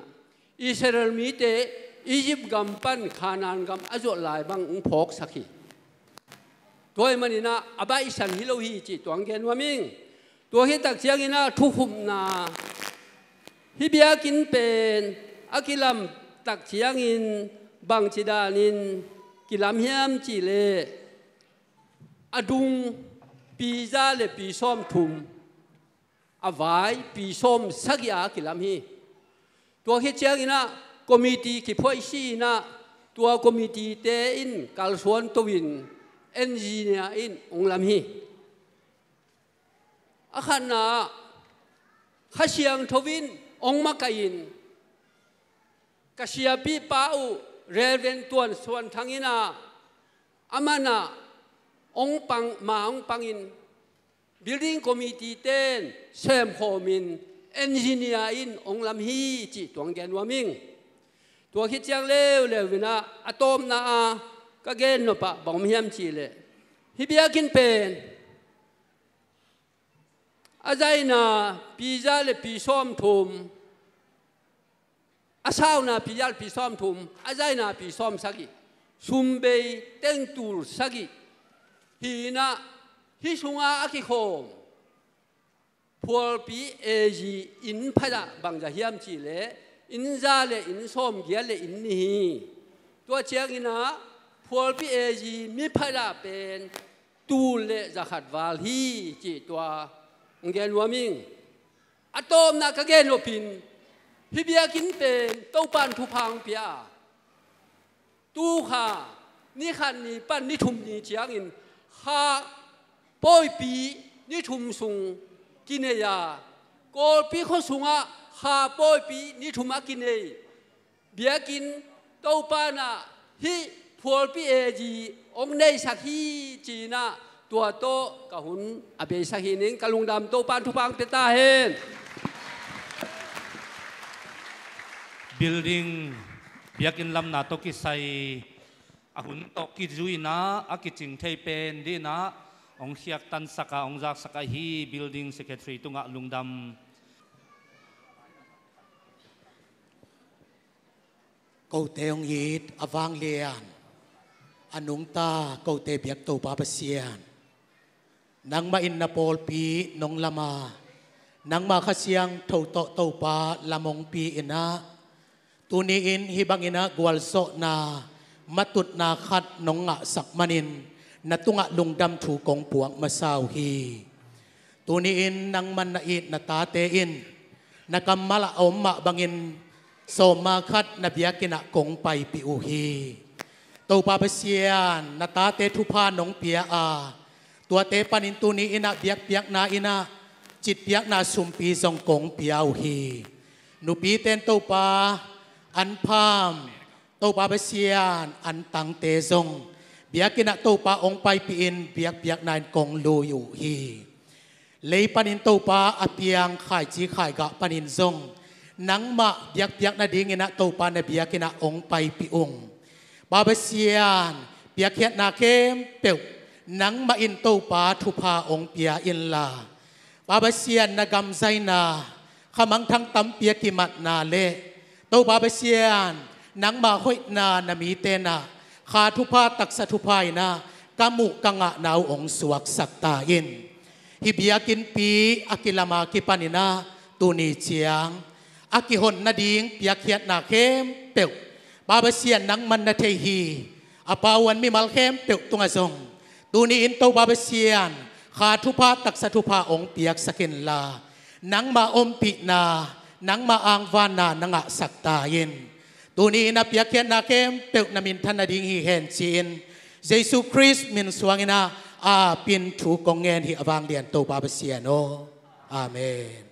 Speaker 6: อิสราเอลมีเตอียิปต์กัมปันคานานกัมอจุลายบังอุงพกสักขีตัวมันนี่นะอบายสันฮิโลฮีจิตวงเกนวามิงตัวฮิตักเชียงอินะทุกุมนาฮิเบีากินเป็นอากิลัมตักเชียงอิน บางจิดานินกิลามเฮยมจีเลอดุงปีซาเลปีส้มทุมอาวายปีส้มสักยากิลามฮีตัวเฮเจียงนะกอมิตีกิพอยซีนะตัวกอมิตีเตอินกัลสวนตวินเอนจีเนียอินองลามฮีอาคานาข้าเชียงทวินองมาไกอินกเชียปีป้าอู relevant tuan suan thangina, amana, ong pang, ma ong pangin building committee ten sem homin engineer in, ong lam hi, chi tuang gen waming tua khi chang le le vina, atom na a, ka gen no pa bom hiam chi le. Hi bia kin pen. Azaina pizza le pi som thum. อาสาวนาพิยาลพิซ้อมทุมอาใจนาพิซ้อมสักิซุมเบยเต็งตูลสักิฮีนาฮิสุงอาอัคิโคมพัลปีเอจีอินพะจะบังจะเฮียมจีเลอินซาเลอินซ้อมเกียเลอินนี่ตัวเชียงนะพัลปีเอจีมิพะจะเป็นตูเลจะขัดวาลฮีจีตัวเงียนวามิงอะตอมนะกเกนโลปิน พี่เบียกินเตนเต้าปันทุพังเปียตู้ขาะนี่ขันนี่ปั้นนี่ทุมนี่เจียงอินขาป่อยปีนี่ทุมสุงกินเนียกอลปีข้อสุงอะขาป่อยปีนี่ทุมอะกินเนยเบียกินเต้าปันอะฮิพอลปีเอจีองในสักฮีจีน่ะตัวโตกะหุนอเบสักฮีนิงกะลุงดำโตปันทุพังเปตาเฮน
Speaker 1: building. Biakin lam na to ki sai. Ahun to ki zui na akiching thei pen di na. Ong hiak tan saka, ong jak saka hi building secretary tunga lungdam
Speaker 7: câu tê ông yết à vang liền anung ta, câu tê biak to pa xiên nang ma in na pol pi, nong lama. Nang ma khasiang tho to to pa lamong pi ina. tuniin hibangina gwalso na matut na khat nong nga sakmanin na tunga lungdam tu kong puang masawhi tuniin nang manait na tatein nakamala o bangin so makat na biyakina kong pay piuhi to papasyan na tate tupa nong piya a tua te panin tuniin na biyak biyak na ina chit biyak na sumpi song kong piyaw hi nupi ten to pa อันพามตปาเบเซียนอันตังเตซงเบียกินะตปาองไปปีอินเบียกเบียกนายกงลูอยู่ฮีเลยปนินตปาอเปียงไข่จีไข่กะปนินซงนังมะเบียกเบียกนาดิงินะตปาเนเบียกินะองไปปีองบาเบเซียนเบียกเขียนาเข้มเปียวนังมาอินตปาทุพาองเปียอินลาบาเบเซียนนากำไซนาขมังทั้งตำเปียกิมัดนาเล ตบาเปเซียนนังมาหอยนานามีเตนาขาทุพาตักสะทุพายนากามุกังะนาวองสวกสักตาอินฮิบยากินปีอากิลามากิปานินาตูนีเชียงอากิหนนาดิงปียกเขียดนาเข้มเปีวบาเปเซียนนังมันนาเทฮีอาปาวันมีมาลเข้มเปีวตุงอซงตูนีอินโตบาเปเซียนขาทุพาตักสะทุพาองเปียกสกินลานังมาอมปินา nang van na nanga sakta yin. Tuni na piakhiat na kem peu na min than na ding hi hen chin. Jesus Christ min suangina a pin thu kongen hi awang lian to ba sian amen.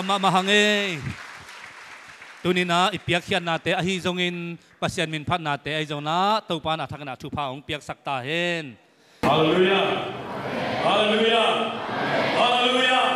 Speaker 1: lama mahange tunin na ipiak hian na te ahi zongin pasian min phat na te ai zona topan athak na thu pha ong piak sakta hen
Speaker 8: hallelujah hallelujah hallelujah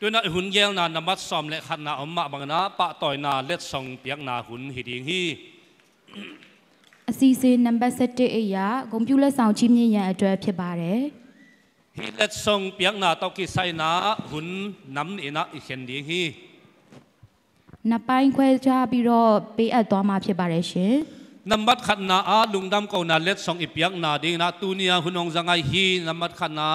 Speaker 1: tôi nói hun gieo na nằm mắt xóm lệ khát na ấm mạ bằng na bạ tỏi na lết sòng biếc na hun hì điên hi
Speaker 2: CC number 7အေးရဂုံပြူလက်ဆောင်ချင်းမြင့်ရန်အတွက်ဖြစ်ပါတယ်။
Speaker 1: ဟီလက်ဆောင်ပြက်နာတော့ကိဆိုင်နာဟွန်းနမ်အနာအခန်ဒီဟီ
Speaker 2: နပိုင်းခွဲချပြီးတော့ပေးအပ်သွားမှာဖြစ်ပါတယ်ရှင်။
Speaker 1: နမတ်ခနာအလုံဒမ်ကောနာလက်ဆောင်အပြက်နာဒီနာတူနီယာဟွန်းအောင်ဇငိုင်ဟီနမတ်ခနာ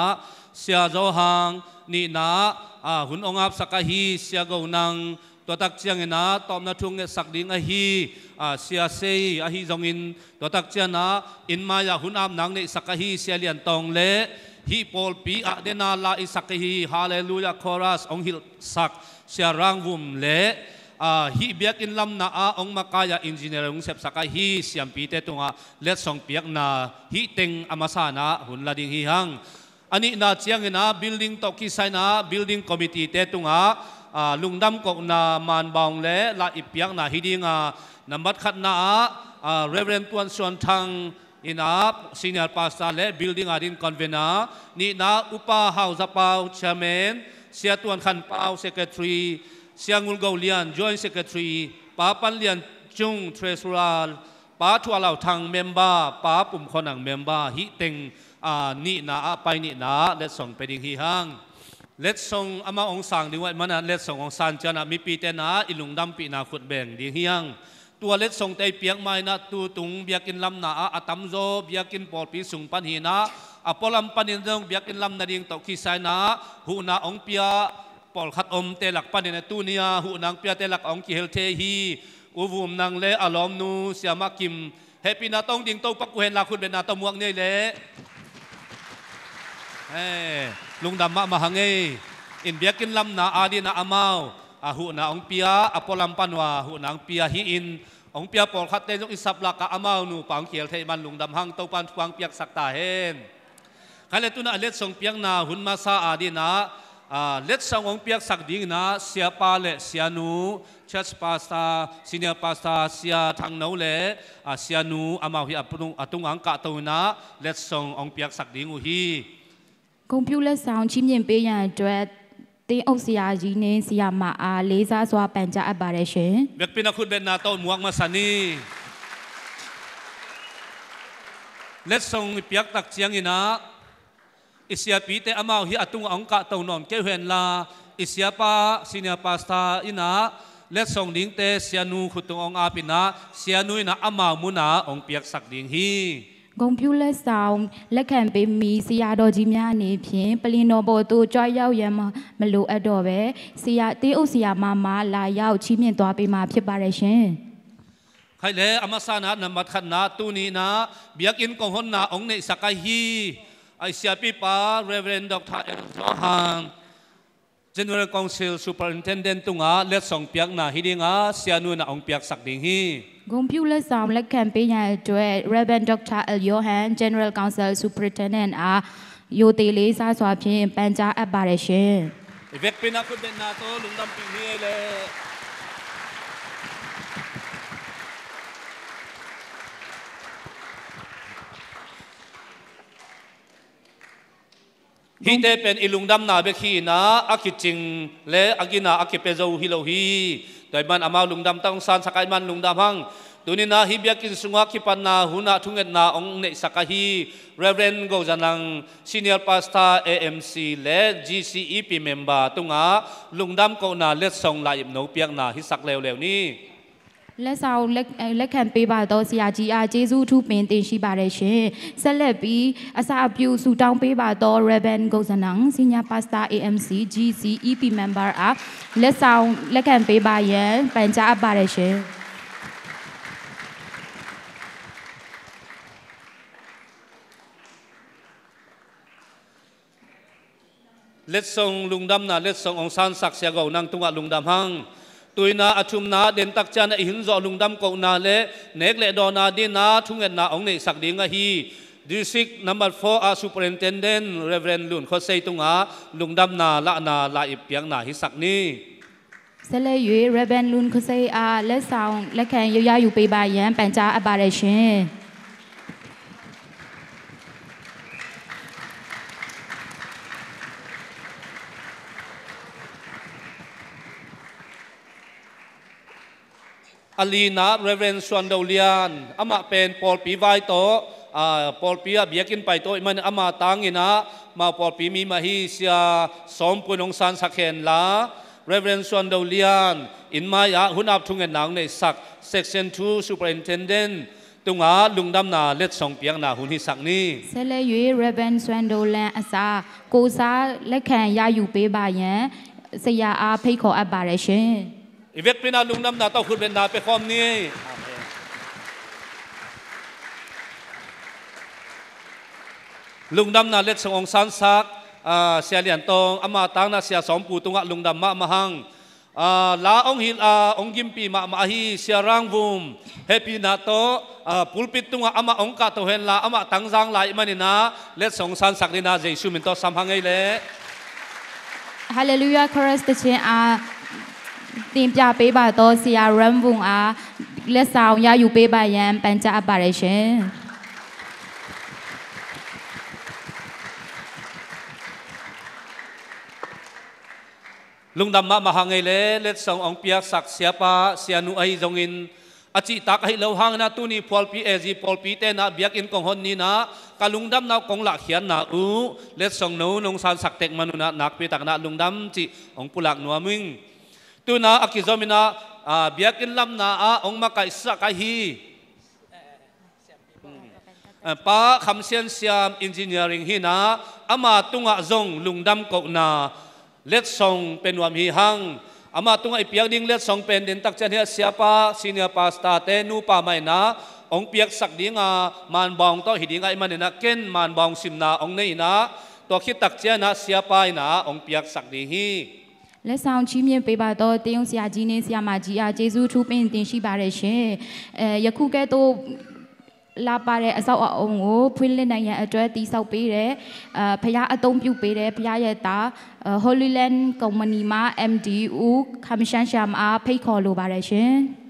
Speaker 1: sia zo hang, ni na à, a hun ong ap saka hi, sia go nang to tak chiang na tom na thung sak ding a hi a sia sei a hi zong in to tak chiang na in ma ya hun am nang ne saka hi, sia lian tong le hi pol pi a de na la i sak hi, hallelujah chorus ong hil sak sia rang vum le a à, hi biak in lam na a ong makaya engineer ong sep saka hi, siam pi te tunga let song piak na, hi teng amasa na hun la ding hi hang ani na chiang ina building to ki sai na building committee te tunga a lungdam ko na man baung le la ipiak na hi ding a nambat khat na a reverend tuan suan thang ina senior pastor le building adin convener ni na upa house pau chairman sia tuan khan pau secretary siangul go lian joint secretary pa pan lian chung treasurer pa thua lau thang member pa pum khonang member hi teng à ni na à pai ni na let song pe ding hi hang let song ama ong sang ding wai mana let song ong san chana mi pi te na ilung dam pi na khut beng ding hi hang tua let song tai piang mai na tu tung biakin lam na a atam zo biakin pol pi sung pan hi na apolam panin dong biakin lam na ding to khi sai na hu na ong pia pol khat om te lak panin tu nia hu nang pia te lak ong ki hel the hi uvum nang le alom nu siama kim ฮปีนาต้องดิ่งโตปักกูเห็นลาคุณเป็นนาตมวงเนี่ยแหละ ขัดอมเตลักปันินตูเนียหูนางเปียเตลักองกิเฮลเทฮีอุวุมนางเลอลอมนูเสียมากิมเฮปีนาตองดิงโตปักกุเฮนลาคุณเป็นนาตมวงเนี่ยเลเฮ้ลุงดำมะมาหังเออินเบียกินลำนาอาดีนาอามาวอาหูนาองเปียอปอลัมปันวาหูนางเปียฮีอิน ông pia pol khat te jong isap la ka amau nu pang kiel thei man lung dam hang to pan chuang piak sak ta hen khale tu na let song piak na hun ma sa adi na a let song ong piak sak ding na sia pa le sia nu church pastor senior pastor sia thang no le a sia nu amau hi atung atung ang ka to na let song ong piak sak
Speaker 2: ding u hi ဂုံပြူလက်ဆောင်ချီးမြှင့်ပေးရန်အတွက်တင်းအုပ်ဆရာကြီးနဲ့ဆရာမအားလေးစားစွာပန်ကြားအပ်ပါတယ်ရှင်
Speaker 1: Bek pinakut ben na to muak masani. Let's song piak tak chiang ina. Isya pi te amau hi atung ong ka to non ke hwen la. Isya pa senior pastor ina. Let's song ding te sianu khutung ong apina. Sianu ina amau muna ong piak sak ding hi.
Speaker 2: ဂုံပြူလက်ဆောင်လက်ခံပေးမိဆရာတော်ကြီးများအနေဖြင့်ပလင်တော်ပေါ်သို့ကြွားရောက်ရန်မလိုအပ်တော့ပဲဆရာတေးဥဆရာမမလာရောက်ချီးမြှင့်သွားပေးမှာဖြစ်ပါတယ်ရှင်
Speaker 1: ခိုင်လေအမဆာနာနမတ်ခနာတူနီနာဘျက်ကင်ကောဟွန်နာအောင်နေစကဟီအိုင်စီယာပီပါရေဗရန်ဒေါက်တာအန်ဇောဟန် General Council Superintendent tunga let song piak na hidinga sianu na ong piak sak ding hi
Speaker 2: Gompiu let song let campaign ya atwe Reverend Dr. L Johan General Council Superintendent a ယိုတေလေးစားစွာဖြင့်ပန်ကြားအပ်ပါတယ်ရှင်။
Speaker 1: ဒီဝက်ပင်နာကုဒနာတော့လုံဒမ်ပင်းဟီလေ
Speaker 2: ฮีเต
Speaker 1: เป็นอิลุงดำนาเบขีนะอักิจิงและอักินาอักิเปโซฮิโลฮีแต่มันอามาลุงดำต้องสานสกายมันลุงดำหังตัวนี้นะฮิบยากินสุงหกิปันนาหุนาทุงเอ็นาองเนสักฮีเรเวนโกจันังซีเนียร์พาสตาเอ็มซีและจีซีอีพีเมมเบอร์ตุงอาลุงดำก็นาเล็ดส่งลายโนเปียงนาฮิสักเลวเลวนี้
Speaker 2: လက်အဲလက်ခံပေးပါတော့ဆရာကြီးအားကျေးဇူးထူးပင်တင်ရှိပါတယ်ရှင်ဆက်လက်ပြီးအစာအပြုဆူတောင်းပေးပါတော့ Reven Gozanang Senior Pastor AMC GCEP member အားလက်ဆောင်လက်ခံပေးပါရန်ပန်ကြားအပ်ပါတယ်ရှင်
Speaker 1: ตุยนาอชุมนาเดนตักจานะหินจอลุงดำกงนาเลเนกเลดอนาดีนาทุงเงนาองในสักดิ่งอฮีดิสิกนัมเบอร์โฟอาสูเปอร์เอนเทนเดนเรเวนลุนเขาเซตุงอาลุงดำนาละนาลาอิปียงนาฮิสักนี้
Speaker 2: เซเลยุยเรเวนลุนเขาเซอาเลสาวและแขงยาวๆอยู่ปีบายแย้มแปนจ้าอบาเรชิน
Speaker 1: อลีนาเรเวนชวนเดลียนอามาเป็นปอลปีไวโตอ่าปอลปีเบียกินไปโตมันอามาตั้งอินะมาปอลปีมีมาฮีเซียสมปุนองซานสักเห็นลาเรเวนชวนเดลียนอินมาอยะหุนอับทุงเงินนางในสักเซ็กชันทูซูเปอร์อินเทนเดนตุงอาลุงดำนาเล็ดสองเปียงนาหุนที่สักนี่
Speaker 2: เซเลยุยเรเวนชวนเดลียนอาซากูซาและแข่งยาอยู่เปบายเนี่ยเสียอาเพย์ขออับบาร์เรชัน
Speaker 1: อีเวกพินาลุงน้ำนาเต้าคุณเป็นนาไปคอมนี่ลุงดำนาเล็ดสงองสันสักเสียเหรียญตองอามาตังนาเสียสองปูตุงะลุงดำมะมะหังลาองฮิลอาองกิมปีมะมาฮีเสียรังวุมเฮปีนาโตปุลปิตุงะอามาองกาโตเฮนลาอามาตังจังไลมันนาเล็ดสงสันสักดินาเจสุมินโตสัมหังไงเล่
Speaker 2: Hallelujah, chorus the chain are တခြင်းအားတင်ပြပေးပါတော့ဆရာရမ်ဝုံအားလက်ဆောင်ရယူပေးပါရန်ပန်ကြားအပ်ပါတယ်ရှင်
Speaker 1: lung dam ma mahang ei le let song ong piak sak sia pa sia nu ai zong in achi tak ai lo hang na tu ni pol pi e ji pol pi te na biak in kong hon ni na ka lung dam na kong la khian na u let song no nong san sak tek manu na nak pi tak na lung dam chi ong pulak nuwa ming tu na akizomina a biak in lam na a ong ma kai sa kai hi. Pa kham sian siam engineering hi na ama tunga zong lungdam ko na let song pen wam hi hang. Ama tunga ipiak ding let song pen din tak chan hi siapa senior pasta te nu pa mai na ong piak sak dinga man bong to hi dinga iman na ken man bong sim na ong nei na to khit tak cha na siapa na ong piak sak di hi
Speaker 2: လက်ဆောင်ချီးမြှင့်ပေးပါတော့တင်းုံဆရာကြီးနဲ့ဆရာမကြီးအားကျေးဇူးထူးပင်တင်ရှိပါတယ်ရှင်အဲယခုကဲ့သို့လာပါတဲ့အဆောက်အအုံကိုဖွင့်လှစ်နိုင်ရန်အတွက်တည်ဆောက်ပေးတယ်။အဲဖရားအသုံးပြုပေးတယ်ဖရားရဲ့သား Holy Land Company မှာ MD ဦးခမရှန်ရှာမအားဖိတ်ခေါ်လိုပါတယ်ရှင်။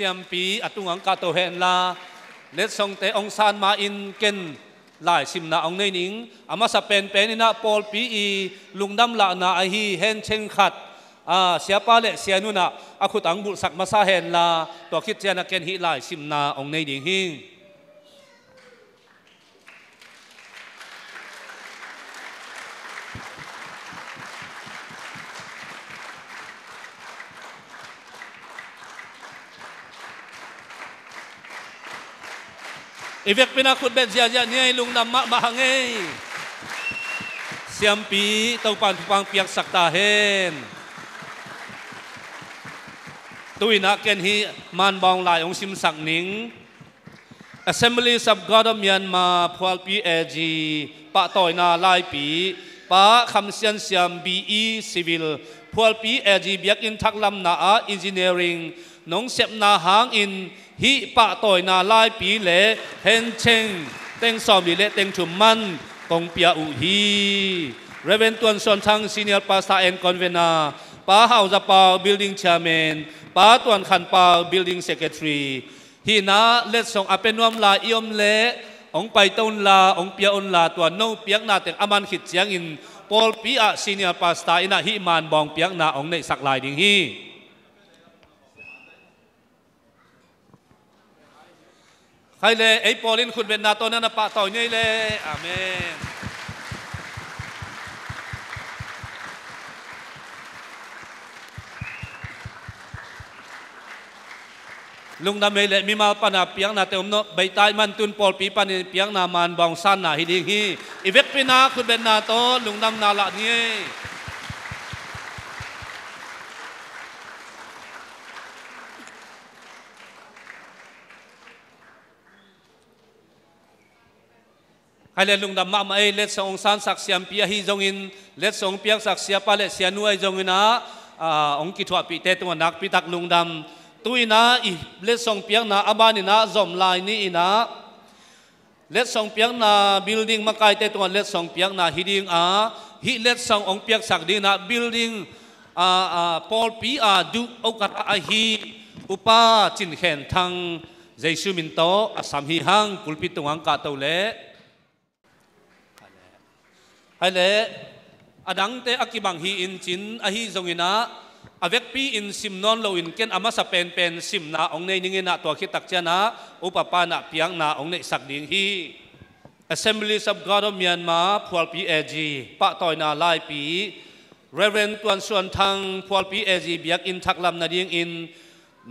Speaker 1: siam pi atung ang ka to hen la let song te ong san ma in ken lai sim na ong nei ning ama sa pen pen ina pol pi i lungdam la na a hi hen chen khat a sia pa le sia nu na a khut ang bul sak ma sa hen la to khit chen na ken hi lai sim na ong nei ding hing Ivek pinakut bet zia zia niay lung nam ma mahangay. Siampi tau pan pang piak saktahen. Tuina ken hi man bong lai ong sim sak ning. Assemblies of God of Myanmar, phual pi AG pa toy na lai pi pa kham sian siam BE civil, phual pi AG biak in thak lam na engineering น้องเสบนาหางอินฮีปะต่อยนาลายปีเละเฮนเชงเต็งซอมดีเละเต็งชุมมันกงเปียอุฮีเรเวนตวนสอนทางซีเนียร์ปาสตาเอ็นคอนเวนาป้าเฮาจะเปาบิลดิ้งแชร์แมนป้าตวนขันเปาบิลดิ้งเซกเรทรีฮีนาเลส่งอเปนวมลาอิอมเละองไปต้นลาองเปียอุนลาตัวโนเปียงนาเต็งอามันขิดเสียงอิน Paul Pia Senior Pastor ina hi man bong piang na ong nei sak lai ding hi ใครเลยไอ้ปอลินคุณเป็นนาตัวนั้นนะปะต่อยนี่เลยอาเมนลุงดำเมลมีมาปนาเปียงนาเตอมโนใบตายมันตุนปอลปีปันเปียงนามันบองสันนาฮิดิงฮีอีเวกปีนาคุณเป็นนาโตลุงดำนาละนี่ hay là lùng dam ma ma let song san sắc siam pia hi zong in, let song pia sắc xia pa le xia nu zong ina a ông ki thuật pi tê tu nak pi tắc lùng dam. Tuy ina i, let song pia na aban na zom lai ni ina let song pia na building makai tê tu let song pia na hiding a. Hi, let song ông pia sắc đi na building à à Paul pi à du ông cả à hi upa chin khen thăng jaisu min to asam hi hang pulpi tungang ka tàu le. ไอ้เล่อดังเตอกิบังฮีอินจินอฮีจงอินะอเวกปีอินซิมนอนโลอินเกนอามาสเปนเป็นซิมนาองเนนิเงนะตัวคิดตักเจนะอุปปานะเพียงนาองเนสักดิ่งฮี Assembly of God of Myanmar พวลปีเอจีปะตอยนาลายปี Reverend ตวนส่วนทางพวลปีเอจีเบียกอินทักลำนาดียงอิน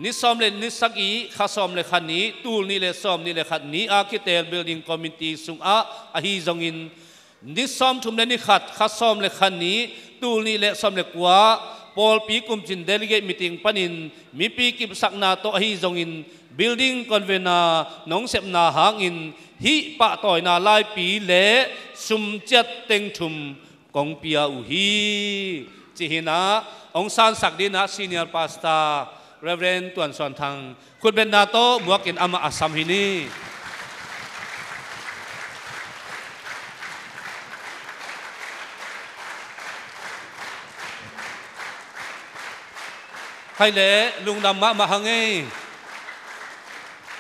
Speaker 1: นิสอมเลนนิสักอีข้าสอมเลขันนี้ตูลนี่เลสอมนี่เลขันนี้อาคิเตลเบลดิ้งคอมมิตี้สุงอาอฮีจงอิน นิซอมชุมเลนิขัดขัดซอมเลขันนี้ตูนี่เลซอมเลกว่าปอลปีกุมจินเดลิเกตมิติงปนินมีปีกิบสักนาโตฮีจงอินบิลดิ้งคอนเวนานองเสบนาหางอินฮิปะต่อยนาลายปีเละสุมเจ็ดเต็งชุมกองเปียอุฮีจีฮินะองซานสักดินะซีเนียร์พาสตาเรเวนตวนสอนทางคุณเป็นนาโตบวกินอามาอัสซัมฮินี hay lẽ lung đam mã mà hằng ấy.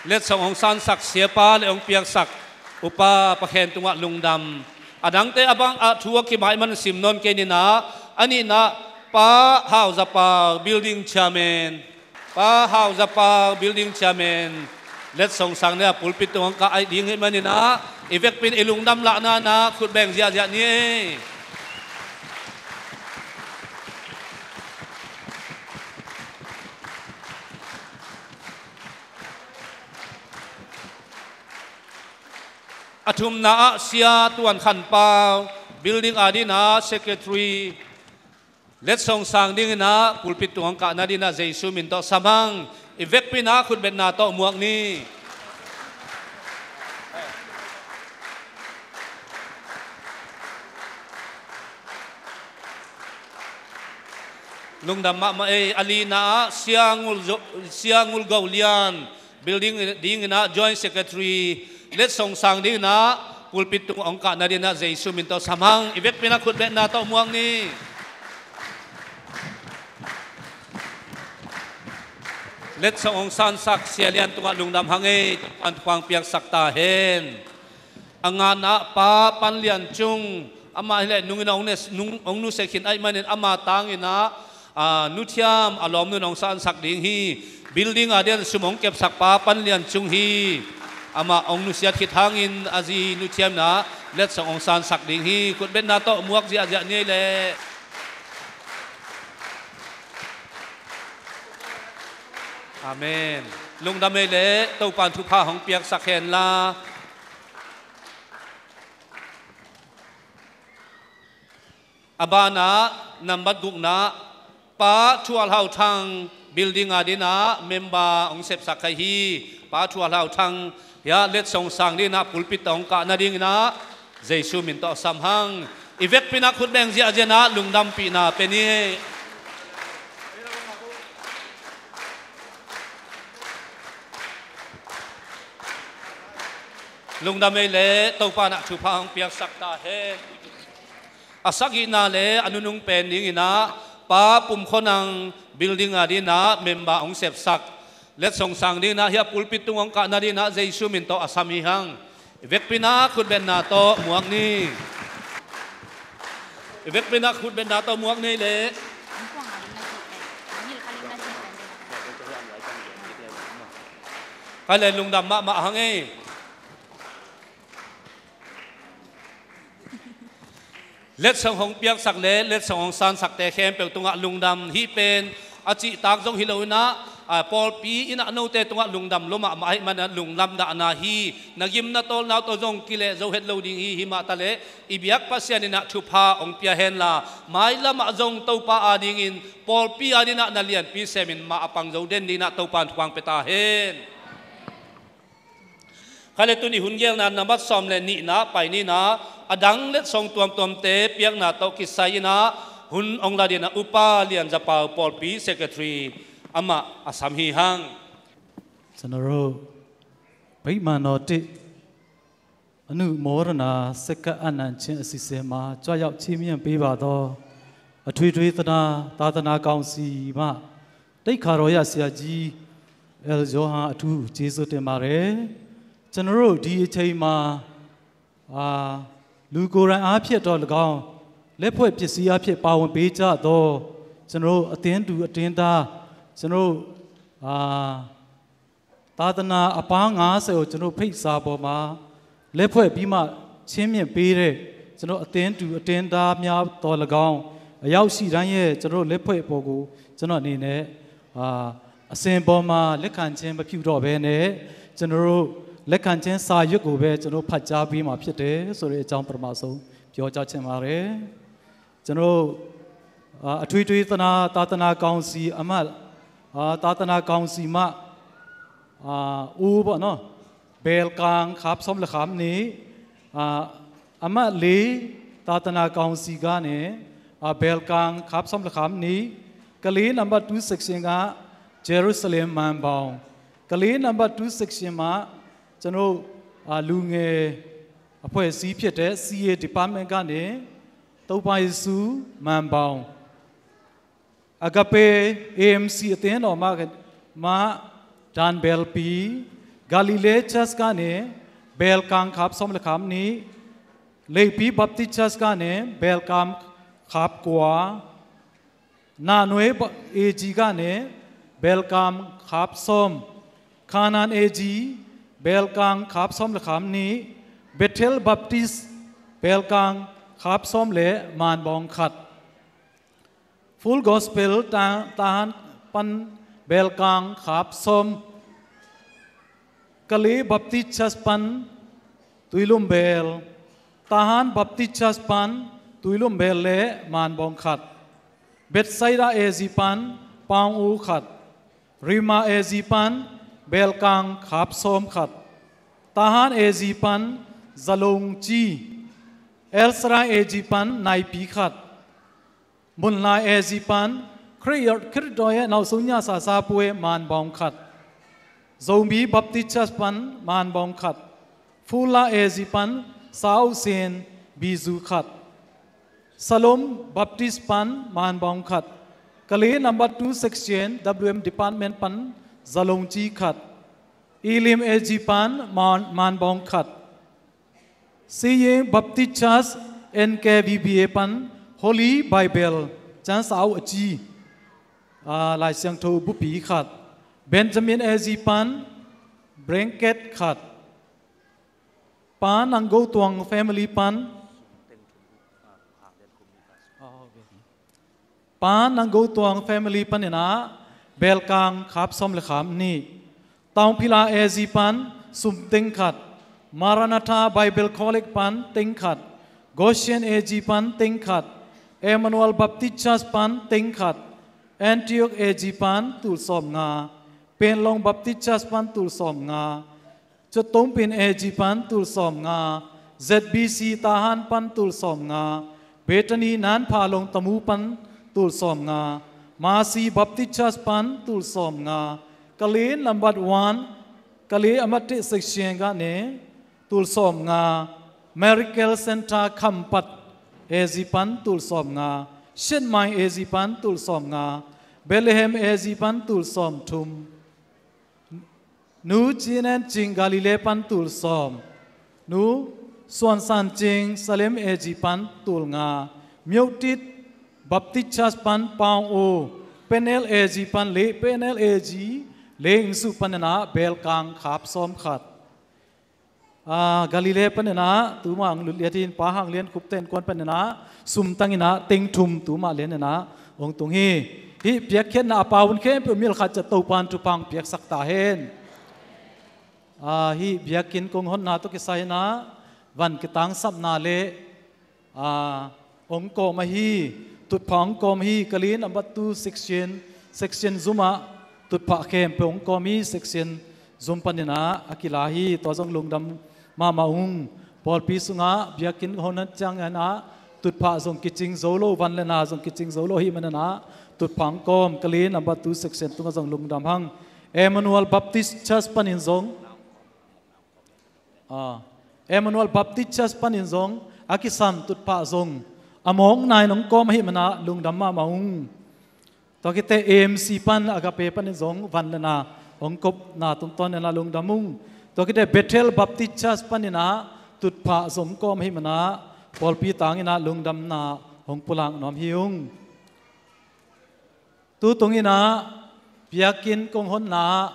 Speaker 1: Let song hong san sak sia pa le ong piak sak upa pakhen tunga lungdam adang à te abang à a thua ki mai man sim non ke ni na ani na pa hau za dạ pa building chairman. Pa hau za dạ pa building chairman. Let song sang ne pulpit tong ka ai ding man ni na evek pin ilungdam la na na khut beng zia zia ni athum na sia tuan khan pa building adina secretary. Let song sang ding na, pulpit tuang ka na dina jaisu min to samang. Evek pina khut bet na to muak ni. Lung dam ma ma e alina siangul siangul gaulian. Building, ding na joint secretary let song sang ni na pulpit tung ong ka na din na Jesus min to samang. Ibek pina khut na to muang ni. Let song ong san sak sialian tunga lungdam Hangi, an pang piang sakta hen. Anga na pa panlian chung ama hele nungin ong nes nung ong nu sekhin ai manin ama tangina a nuthiam alom nu nong san sak ding hi. Building adian sumong kep sak pa panlian chung hi ama ong nu siat khit hangin azi nuthiam na, let song ong san sak ding hi, kut ben na to muak zia zia ni le Amen. Lung da me le to pan thu pha hong piak sak hen la. Abana number duk na, pa chual hau thang building adina member ong sep sakai hi, pa chual hau thang ya, let song sang ni na pulpit ong ka na ding na. Jesu min to sam hang. Ivek pina khut beng zia jena lungdam pi na peni lung đam mê lệ tàu pa na chu phang piak sak ta he. Asagi na le anunung pen ding ina pa pum khonang building adi na memba ong sep sak. Let song sang ding na hia pulpit tung ong ka na di na jesu min to asami hang vek pina khut ben na to muak ni vek pina khut ben na to muak ni le hay là lung đam ma ma hang ấy let sang hong piak sak le let sang hong san sak te khem pe tunga lungdam hi pen achi tak jong hilona À, a pol pi ina no te tunga lungdam loma mai mana lunglam da na hi. Nagim na tol na to jong kile zo het loading hi hi ma tale ibiak pasian ina thu pha ong pia hen la mai lama jong to pa ading in pol pi adina na lian pi semin ma apang zo den dina to pan thuang peta hen. Khale tu ni hungel na namat som le ni na pai ni na adang let song tuam tuam te, piak na to ki sai na hun ong la na upa lian japa pol pi secretary ama asam hi hang
Speaker 9: ကျွန်တော်တို့ဗိမာန်တော်တစ်အနုမောရဏစက္ကအနံချင်းအစီအစဉ်မှာကြွရောက်ချီးမြှင့်ပေးပါသောအထွေထွေသနာသာသနာကောင်စီမှတိတ်ခါတော်ရဆရာကြီးအဲလ်ဂျိုဟန်အထူးကျေးဇူးတင်ပါတယ်ကျွန်တော်တို့ဒီအချိန်မှာအာလူကိုယ်တိုင်အားဖြင့်တော့၎င်းလက်ဖွဲ့ပစ္စည်းအားဖြင့်ပါဝင်ပေးကြသောကျွန်တော်အတင်းတူအတင်းသား ကျွန်တော်အာသာသနာအပား90ကိုကျွန်တော်ဖိတ်စာပေါ်မှာလက်ဖွဲ့ပြီးမှချင်းမြင့်ပေးတဲ့ကျွန်တော်အတင်းတူအတင်းသားများတော်၎င်းအရောက်ရှိတိုင်းရဲ့ကျွန်တော်လက်ဖွဲ့ပေါ်ကိုကျွန်တော်အနေနဲ့အာအစဉ်ပေါ်မှာလက်ခံခြင်းမပြုတော့ဘဲနဲ့ကျွန်တော်တို့လက်ခံခြင်းစာရွက်ကိုပဲကျွန်တော်ဖတ်ကြားပြီးမှဖြစ်တယ်ဆိုတဲ့အကြောင်းပထမဆုံးပြောကြားချင်ပါတယ်ကျွန်တော်အာအထွေထွေသနာသာသနာကောင်စီအမတ် အာသာသနာကောင်စီမှအာဦးပေါ့နော်ဘယ်ကန်ခပ်ဆုံးလခမ်နေအာအမတ်လေးသာသနာကောင်စီကနေအာဘယ်ကန်ခပ်ဆုံးလခမ်နေကလေးနံပါတ်2 section က Jerusalem မန်ပေါင်ကလေးနံပါတ်2 section မှာကျွန်တော်အာလူငယ်အဖွဲ့အစည်းဖြစ်တဲ့ CA department ကနေတုပ်ပါယေစုမန်ပေါင် अगपे एम सी तेन मा दान बेल पी गालीले church गाने बेल काम खाप सोम खाम नि लेपी बप्ती चर्च गाने बेल काम खाप कुआ ना नुए ए जी गाने बेल काम खाप सोम खानन ए जी बेल काम खाप सोम खाम नि बेथेल बप्तीस बेल काम खाप सोम ले मान बोंग खाट full gospel ta tahan pan belkang khap som kali bapti chas pan tuilum bel tahan bapti chas pan tuilum bel le man bong khat betsaida ezi pan pang u khat rima ezi pan belkang khap som khat tahan ezi pan zalong chi elsra ezi pan nai pi khat มุนลาเอซิปันคริยคริดอยนาวสุญญาสาสาป่วยมานบองขัดโซมีบัพติชัสปันมานบองขัดฟูลาเอซิปันสาวเซนบีซูขัดสล Holy Bible จันสาวจีลายเสียงทูบุปีขัดเบนจามินเอจีปันเบรงเกตขัดปานังโกตวงแฟมิลี่ปันปานังโกตวงแฟมิลี่ปันเนี่ยนะเบลกังขับสมเลขามนี่ตองพิลาเอจีปันสุมเต็งขัดมารานาธาไบเบิลคอลเกปันเต็งขัดโกเชียนเอจีปันเต็งขัด Emmanuel Baptist pan tingkhat Antioch AG pan tul som nga Penlong Baptist pan tul som nga Chotong pin AG pan tul som nga ZBC tahan pan tul som nga Bethany nan phalong tamu pan tul som nga Masi Baptist pan tul som nga Kali number 1 Kali amati section ga ne tul som nga Miracle Center Kampat เอซิปันตุลสอมงาเช่นไมเอซิปันตุลสอมงาเบลเฮมเอซิปันตุลสอมทุมนูจีนันจิงกาลิเลปันตุลสอมนูส่วนสันจิงซาเลมเอจิปันตุลงามิวติดบัพติชัสปันปางโอเปเนลเอจิปันเลเปเนลเอจีเลงสุปันนาเบลกังขับซ้อมขัด กาลิเลปันนะตูมาอังลุเลียทินป้าหังเลียนคุปเตนกวนปันนะสุมตังนะติงทุมตูมาเลียนนะองตุงฮีที่เปียกเข็นนะป้าวุนเข็มเปมีลขัดจะตูปานทุปังเปียกสักตาเห็นอาฮีเบียกินกงหนนาตุกิไซนะวันกิตังสับนาเลอาองโกมาฮีตุดผองกอมฮีกลีนอันบัตตูเซ็กชันเซ็กชันซุมาตุดผะเข็มเปองกอมีเซ็กชันซุมปันนะอากิลาฮีตัวจงลงดำ ma ung pol pi sunga biakin honan chang ana tut pha zong kiching zolo van le na zong kiching zolo hi manana tut phang kom kali number 2 section tunga zong lungdam hang. Emmanuel Baptist Church panin zong. À Emmanuel Baptist Church panin zong akisam tut pha zong. Among nai nong kom hi mana mà ma maung to kite AMC pan agape panin zong van le na ong kop na lùng ton na lungdamung to kite Bethel Baptist Church panina tut pha som kom hi mana pol pi tangina lungdam na, hong pulang nom hiung. Tu tung tungina piakin kong hon na,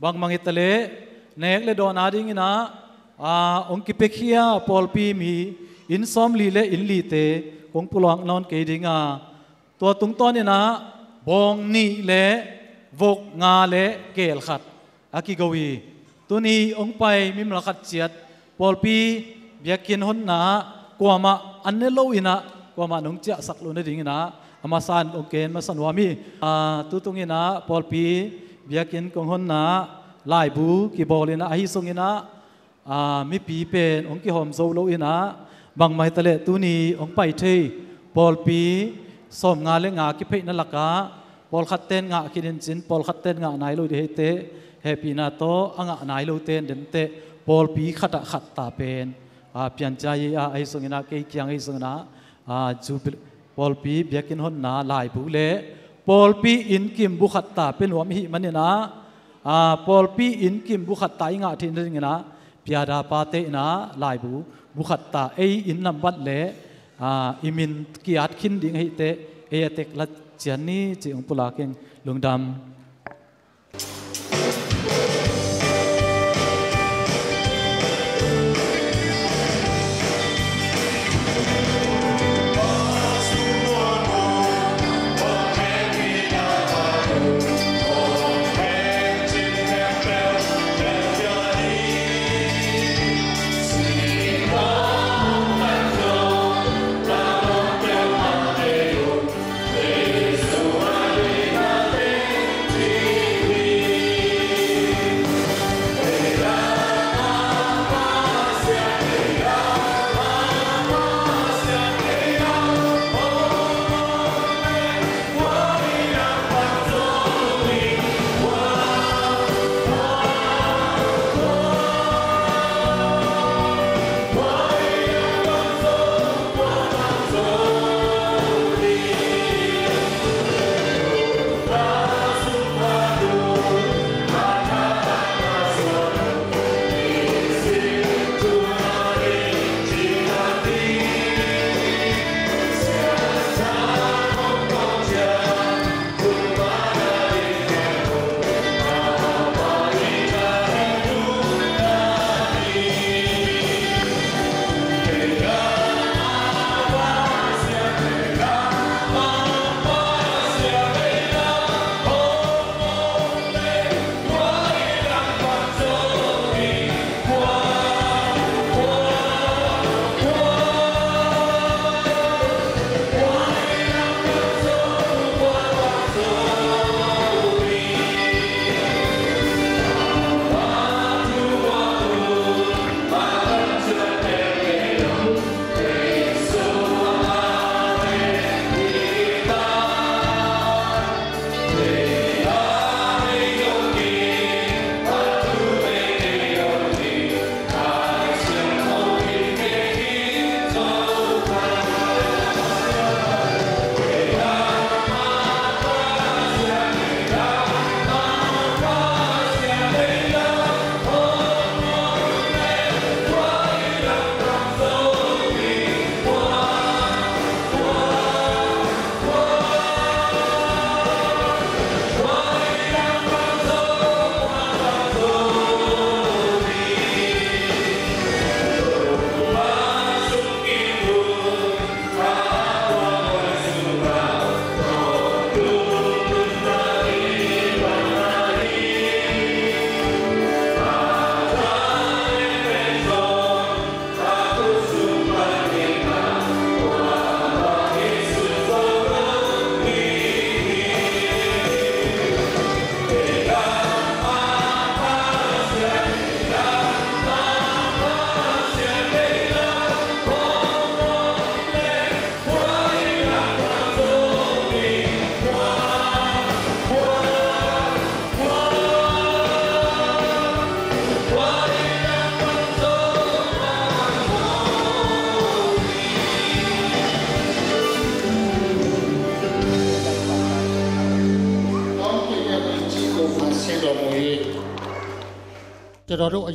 Speaker 9: bang mangitale nek le don ading ina a ong ki pekhia pol pi mi, in som li le in li te kong pulong non ke dinga to tung ton ina, bong ni le, vok nga le kel khat. Aki gawi tu ni ong pai mi mla khat chiat. Pol pi biakin hon na kwama anne lo ina kwama nong cha sak lu na ding ina amasan ong ken ma san wami a, tu tung ina pol pi biakin kong hon na, lai bu, ki bol ina ahi song ina a, mi pi pen ong ki hom zo lo ina bang mai tale tu ni ong pai the pol pi som nga le nga ki phe na laka. Pol khat ten nga ki chin pol khat ten nga nai lo de te happy na to, anga nai lo ten den te pol pi khata khat ta pen. A pian cha ye a ai song na ke kyang ai song na a ju pol pi biakin hon na lai bu le. Pol pi in kim bu khat ta pen wam hi mani na a pol pi in kim bu khat ta inga thin ring na piada pa te na lai bu bu khat ta ei in nam bat le. A imin ki at khin ding hi te e tek la chani chi ong pula keng lungdam ။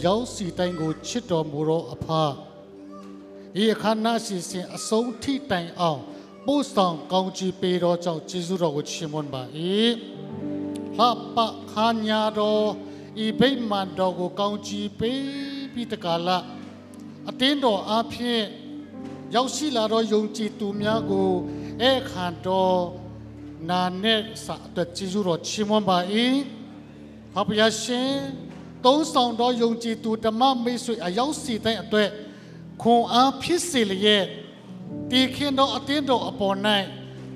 Speaker 10: ကျွန်တော်တို့အယောက်စီတိုင်းကိုချစ်တော်မူသောအဖဒီအခမ်းအနားစီစဉ်အဆုံးထိတိုင်အောင်ပို့ဆောင်ကောင်းချီးပေးတော်ကြောင့်ယေရှုတော်ကိုချီးမွမ်းပါ၏လှပခါညာတော်ဤဗိမာန်တော်ကိုကောင်းချီးပေးပြီးတကာလအတင်းတော်အားဖြင့်ရောက်ရှိလာသောယုံကြည်သူများကိုအခါတော်နာနဲ့စာအတွက်ယေရှုတော်ချီးမွမ်းပါ၏ဖဖယာရှင် သုံးဆောင်သောယုံကြည်သူဓမ္မမိတ်ဆွေအယောက်စီတိုင်းအတွက်ခွန်အားဖြစ်စေလျက်တည်ခင်သောအတင်းတော်အပေါ်၌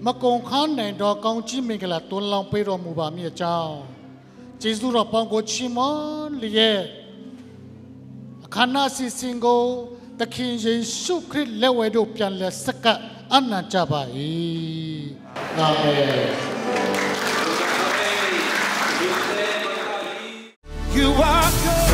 Speaker 10: မကုံခန်းနိုင်သောကောင်းချီးမင်္ဂလာတွန်းလောင်းပေးတော်မူပါမည်အကြောင်းကျေးဇူးတော်ပေါင်းကိုချီးမွမ်းလျက်အခမ်းအနားစီစဉ်ကိုသခင်ယေရှုခရစ်လက်ဝဲတို့ပြန်လဲစက္ကအနံ့ကြပါ၏အာမင် you
Speaker 11: are good.